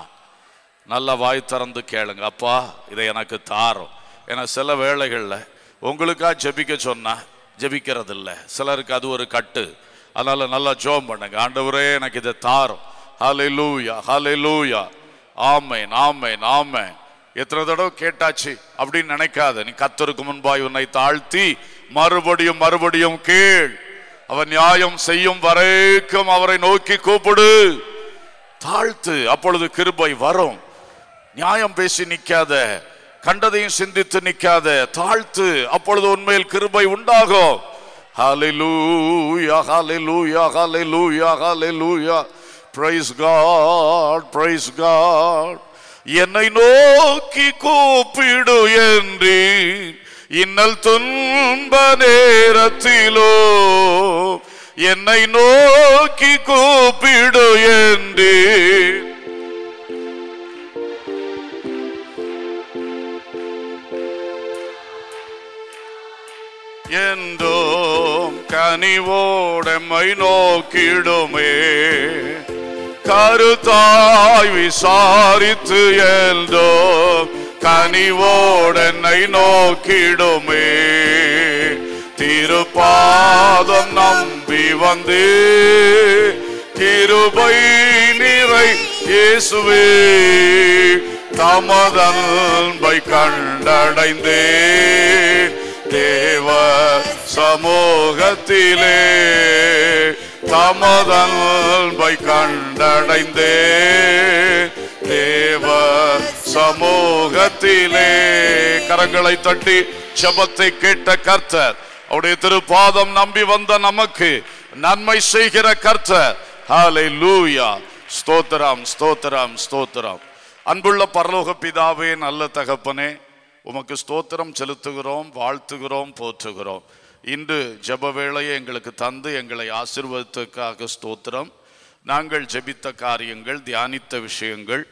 நல்ல வாய் திறந்து கேளுங்க. அப்பா இதை எனக்கு தாரும். ஏன்னா சில வேளைகளில் உங்களுக்கா ஜெபிக்க சொன்னால் ஜபிக்கிறதில்ல. சிலருக்கு அது ஒரு கட்டு. அதனால நல்லா ஜோம் பண்ணுங்க. ஆண்டவரே எனக்கு இதை தாரும். ஹalleluya லூயா ஆமை நாமை ஆமென். எத்தனை தடவை கேட்டாச்சு அப்படின்னு நினைக்காத. நீ கத்தருக்கு முன்பாய் உன்னை தாழ்த்தி மறுபடியும் மறுபடியும் கேள். அவன் நியாயம் செய்யும் வரைக்கும் அவரை நோக்கி கூப்பிடு. தாழ்த்து அப்பொழுது கிருபை வரும். நியாயம் பேசி நிற்காத கண்டதையும் சிந்தித்து நிற்காத தாழ்த்து அப்பொழுது உண்மையில் கிருபை உண்டாகும். ஹalleluya ஹalleluya ஹalleluya ஹalleluya praise god praise god. என்னை நோக்கி கூப்பிடு என்று இன்னல் துன்ப நேரத்திலோ. என்னை நோக்கி கூப்பிடு என்று என்றோம் கனிவோடமை நோக்கிடுமே. கருத்தாய் விசாரித்து என்றோ கனிவோடனை நோக்கிடுமே. திருப்பாதம் நம்பி வந்து கிருபை நிறை இயேசுவே. தமதன்பை கண்டடைந்தே. தேவ சமூகத்திலே தமதன்பை கண்டடைந்தே. தேவ சமூகத்திலே கரங்களை தட்டி சபத்தை கேட்ட கர்த்தர் அவருடைய திருப்பாதம் நம்பி வந்த நமக்கு நன்மை செய்கிற கர்த்தர். லூயா ஸ்தோத்திரம் ஸ்தோத்திரம் ஸ்தோத்திரம். அன்புள்ள பரலோக பிதாவே நல்ல தகப்பனே உமக்கு ஸ்தோத்திரம் செலுத்துகிறோம் வாழ்த்துகிறோம் போற்றுகிறோம். இன்று ஜப வேளையை எங்களுக்கு தந்து எங்களை ஆசீர்வதித்ததுக்காக ஸ்தோத்திரம். நாங்கள் ஜெபித்த காரியங்கள் தியானித்த விஷயங்கள்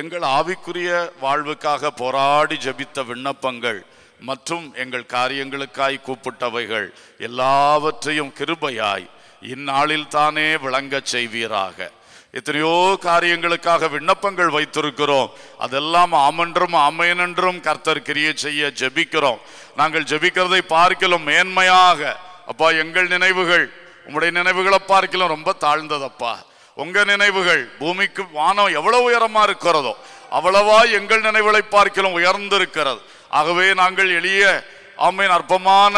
எங்கள் ஆவிக்குரிய வாழ்வுக்காக போராடி ஜெபித்த விண்ணப்பங்கள் மற்றும் எங்கள் காரியங்களுக்காய் கூப்பிட்டவைகள் எல்லாவற்றையும் கிருபையாய் இந்நாளில் தானே விளங்கச் செய்வீராக. எத்தனையோ காரியங்களுக்காக விண்ணப்பங்கள் வைத்திருக்கிறோம். அதெல்லாம் ஆமென்றும் ஆமேனென்றும் கர்த்தர் கிரிய செய்ய ஜெபிக்கிறோம். நாங்கள் ஜெபிக்கிறதை பார்க்கலாம் மேன்மையாக. அப்பா எங்கள் நினைவுகள் உங்களுடைய நினைவுகளை பார்க்கலாம் ரொம்ப தாழ்ந்ததப்பா. உங்க நினைவுகள் பூமிக்கு வானம் எவ்வளவு உயரமா இருக்கிறதோ அவ்வளவா எங்கள் நினைவுகளை பார்க்கலாம் உயர்ந்திருக்கிறது. ஆகவே நாங்கள் எளிய ஆமையின் அற்பமான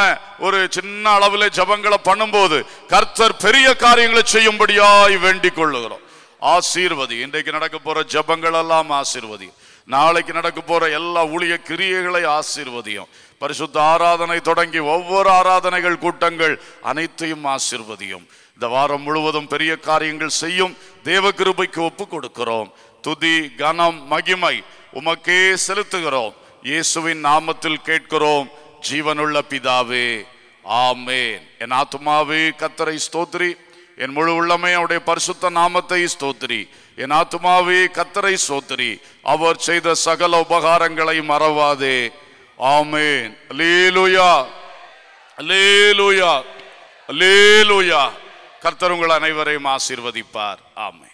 ஒரு சின்ன அளவில் ஜபங்களை பண்ணும்போது கர்த்தர் பெரிய காரியங்களை செய்யும்படியாய் வேண்டிக் கொள்ளுகிறோம். ஆசீர்வதி. இன்றைக்கு நடக்க போற ஜபங்கள் எல்லாம் ஆசீர்வதி. நாளைக்கு நடக்க போற எல்லா ஊழிய கிரியைகளை ஆசீர்வதியும். பரிசுத்த ஆராதனை தொடங்கி ஒவ்வொரு ஆராதனைகள் கூட்டங்கள் அனைத்தையும் ஆசீர்வதியும். இந்த வாரம் முழுவதும் பெரிய காரியங்கள் செய்யும் தேவ கிருபைக்கு ஒப்பு கொடுக்கிறோம். துதி கனம் மகிமை உமக்கே செலுத்துகிறோம். இயேசுவின் நாமத்தில் கேட்கிறோம். ஜீவனுள்ள பிதாவே ஆமேன். என் ஆத்மாவே கத்தரை ஸ்தோத்ரி என் முழு உள்ளமே அவருடைய பரிசுத்த நாமத்தை ஸ்தோத்திரி. என் ஆத்மாவே கத்தரை ஸ்தோத்திரி. அவர் செய்த சகல உபகாரங்களை மறவாதே. ஆமேன். லீலுயா லீலுயா லீலுயா கர்த்தர் உங்கள் அனைவரையும் ஆசீர்வதிப்பார். ஆமே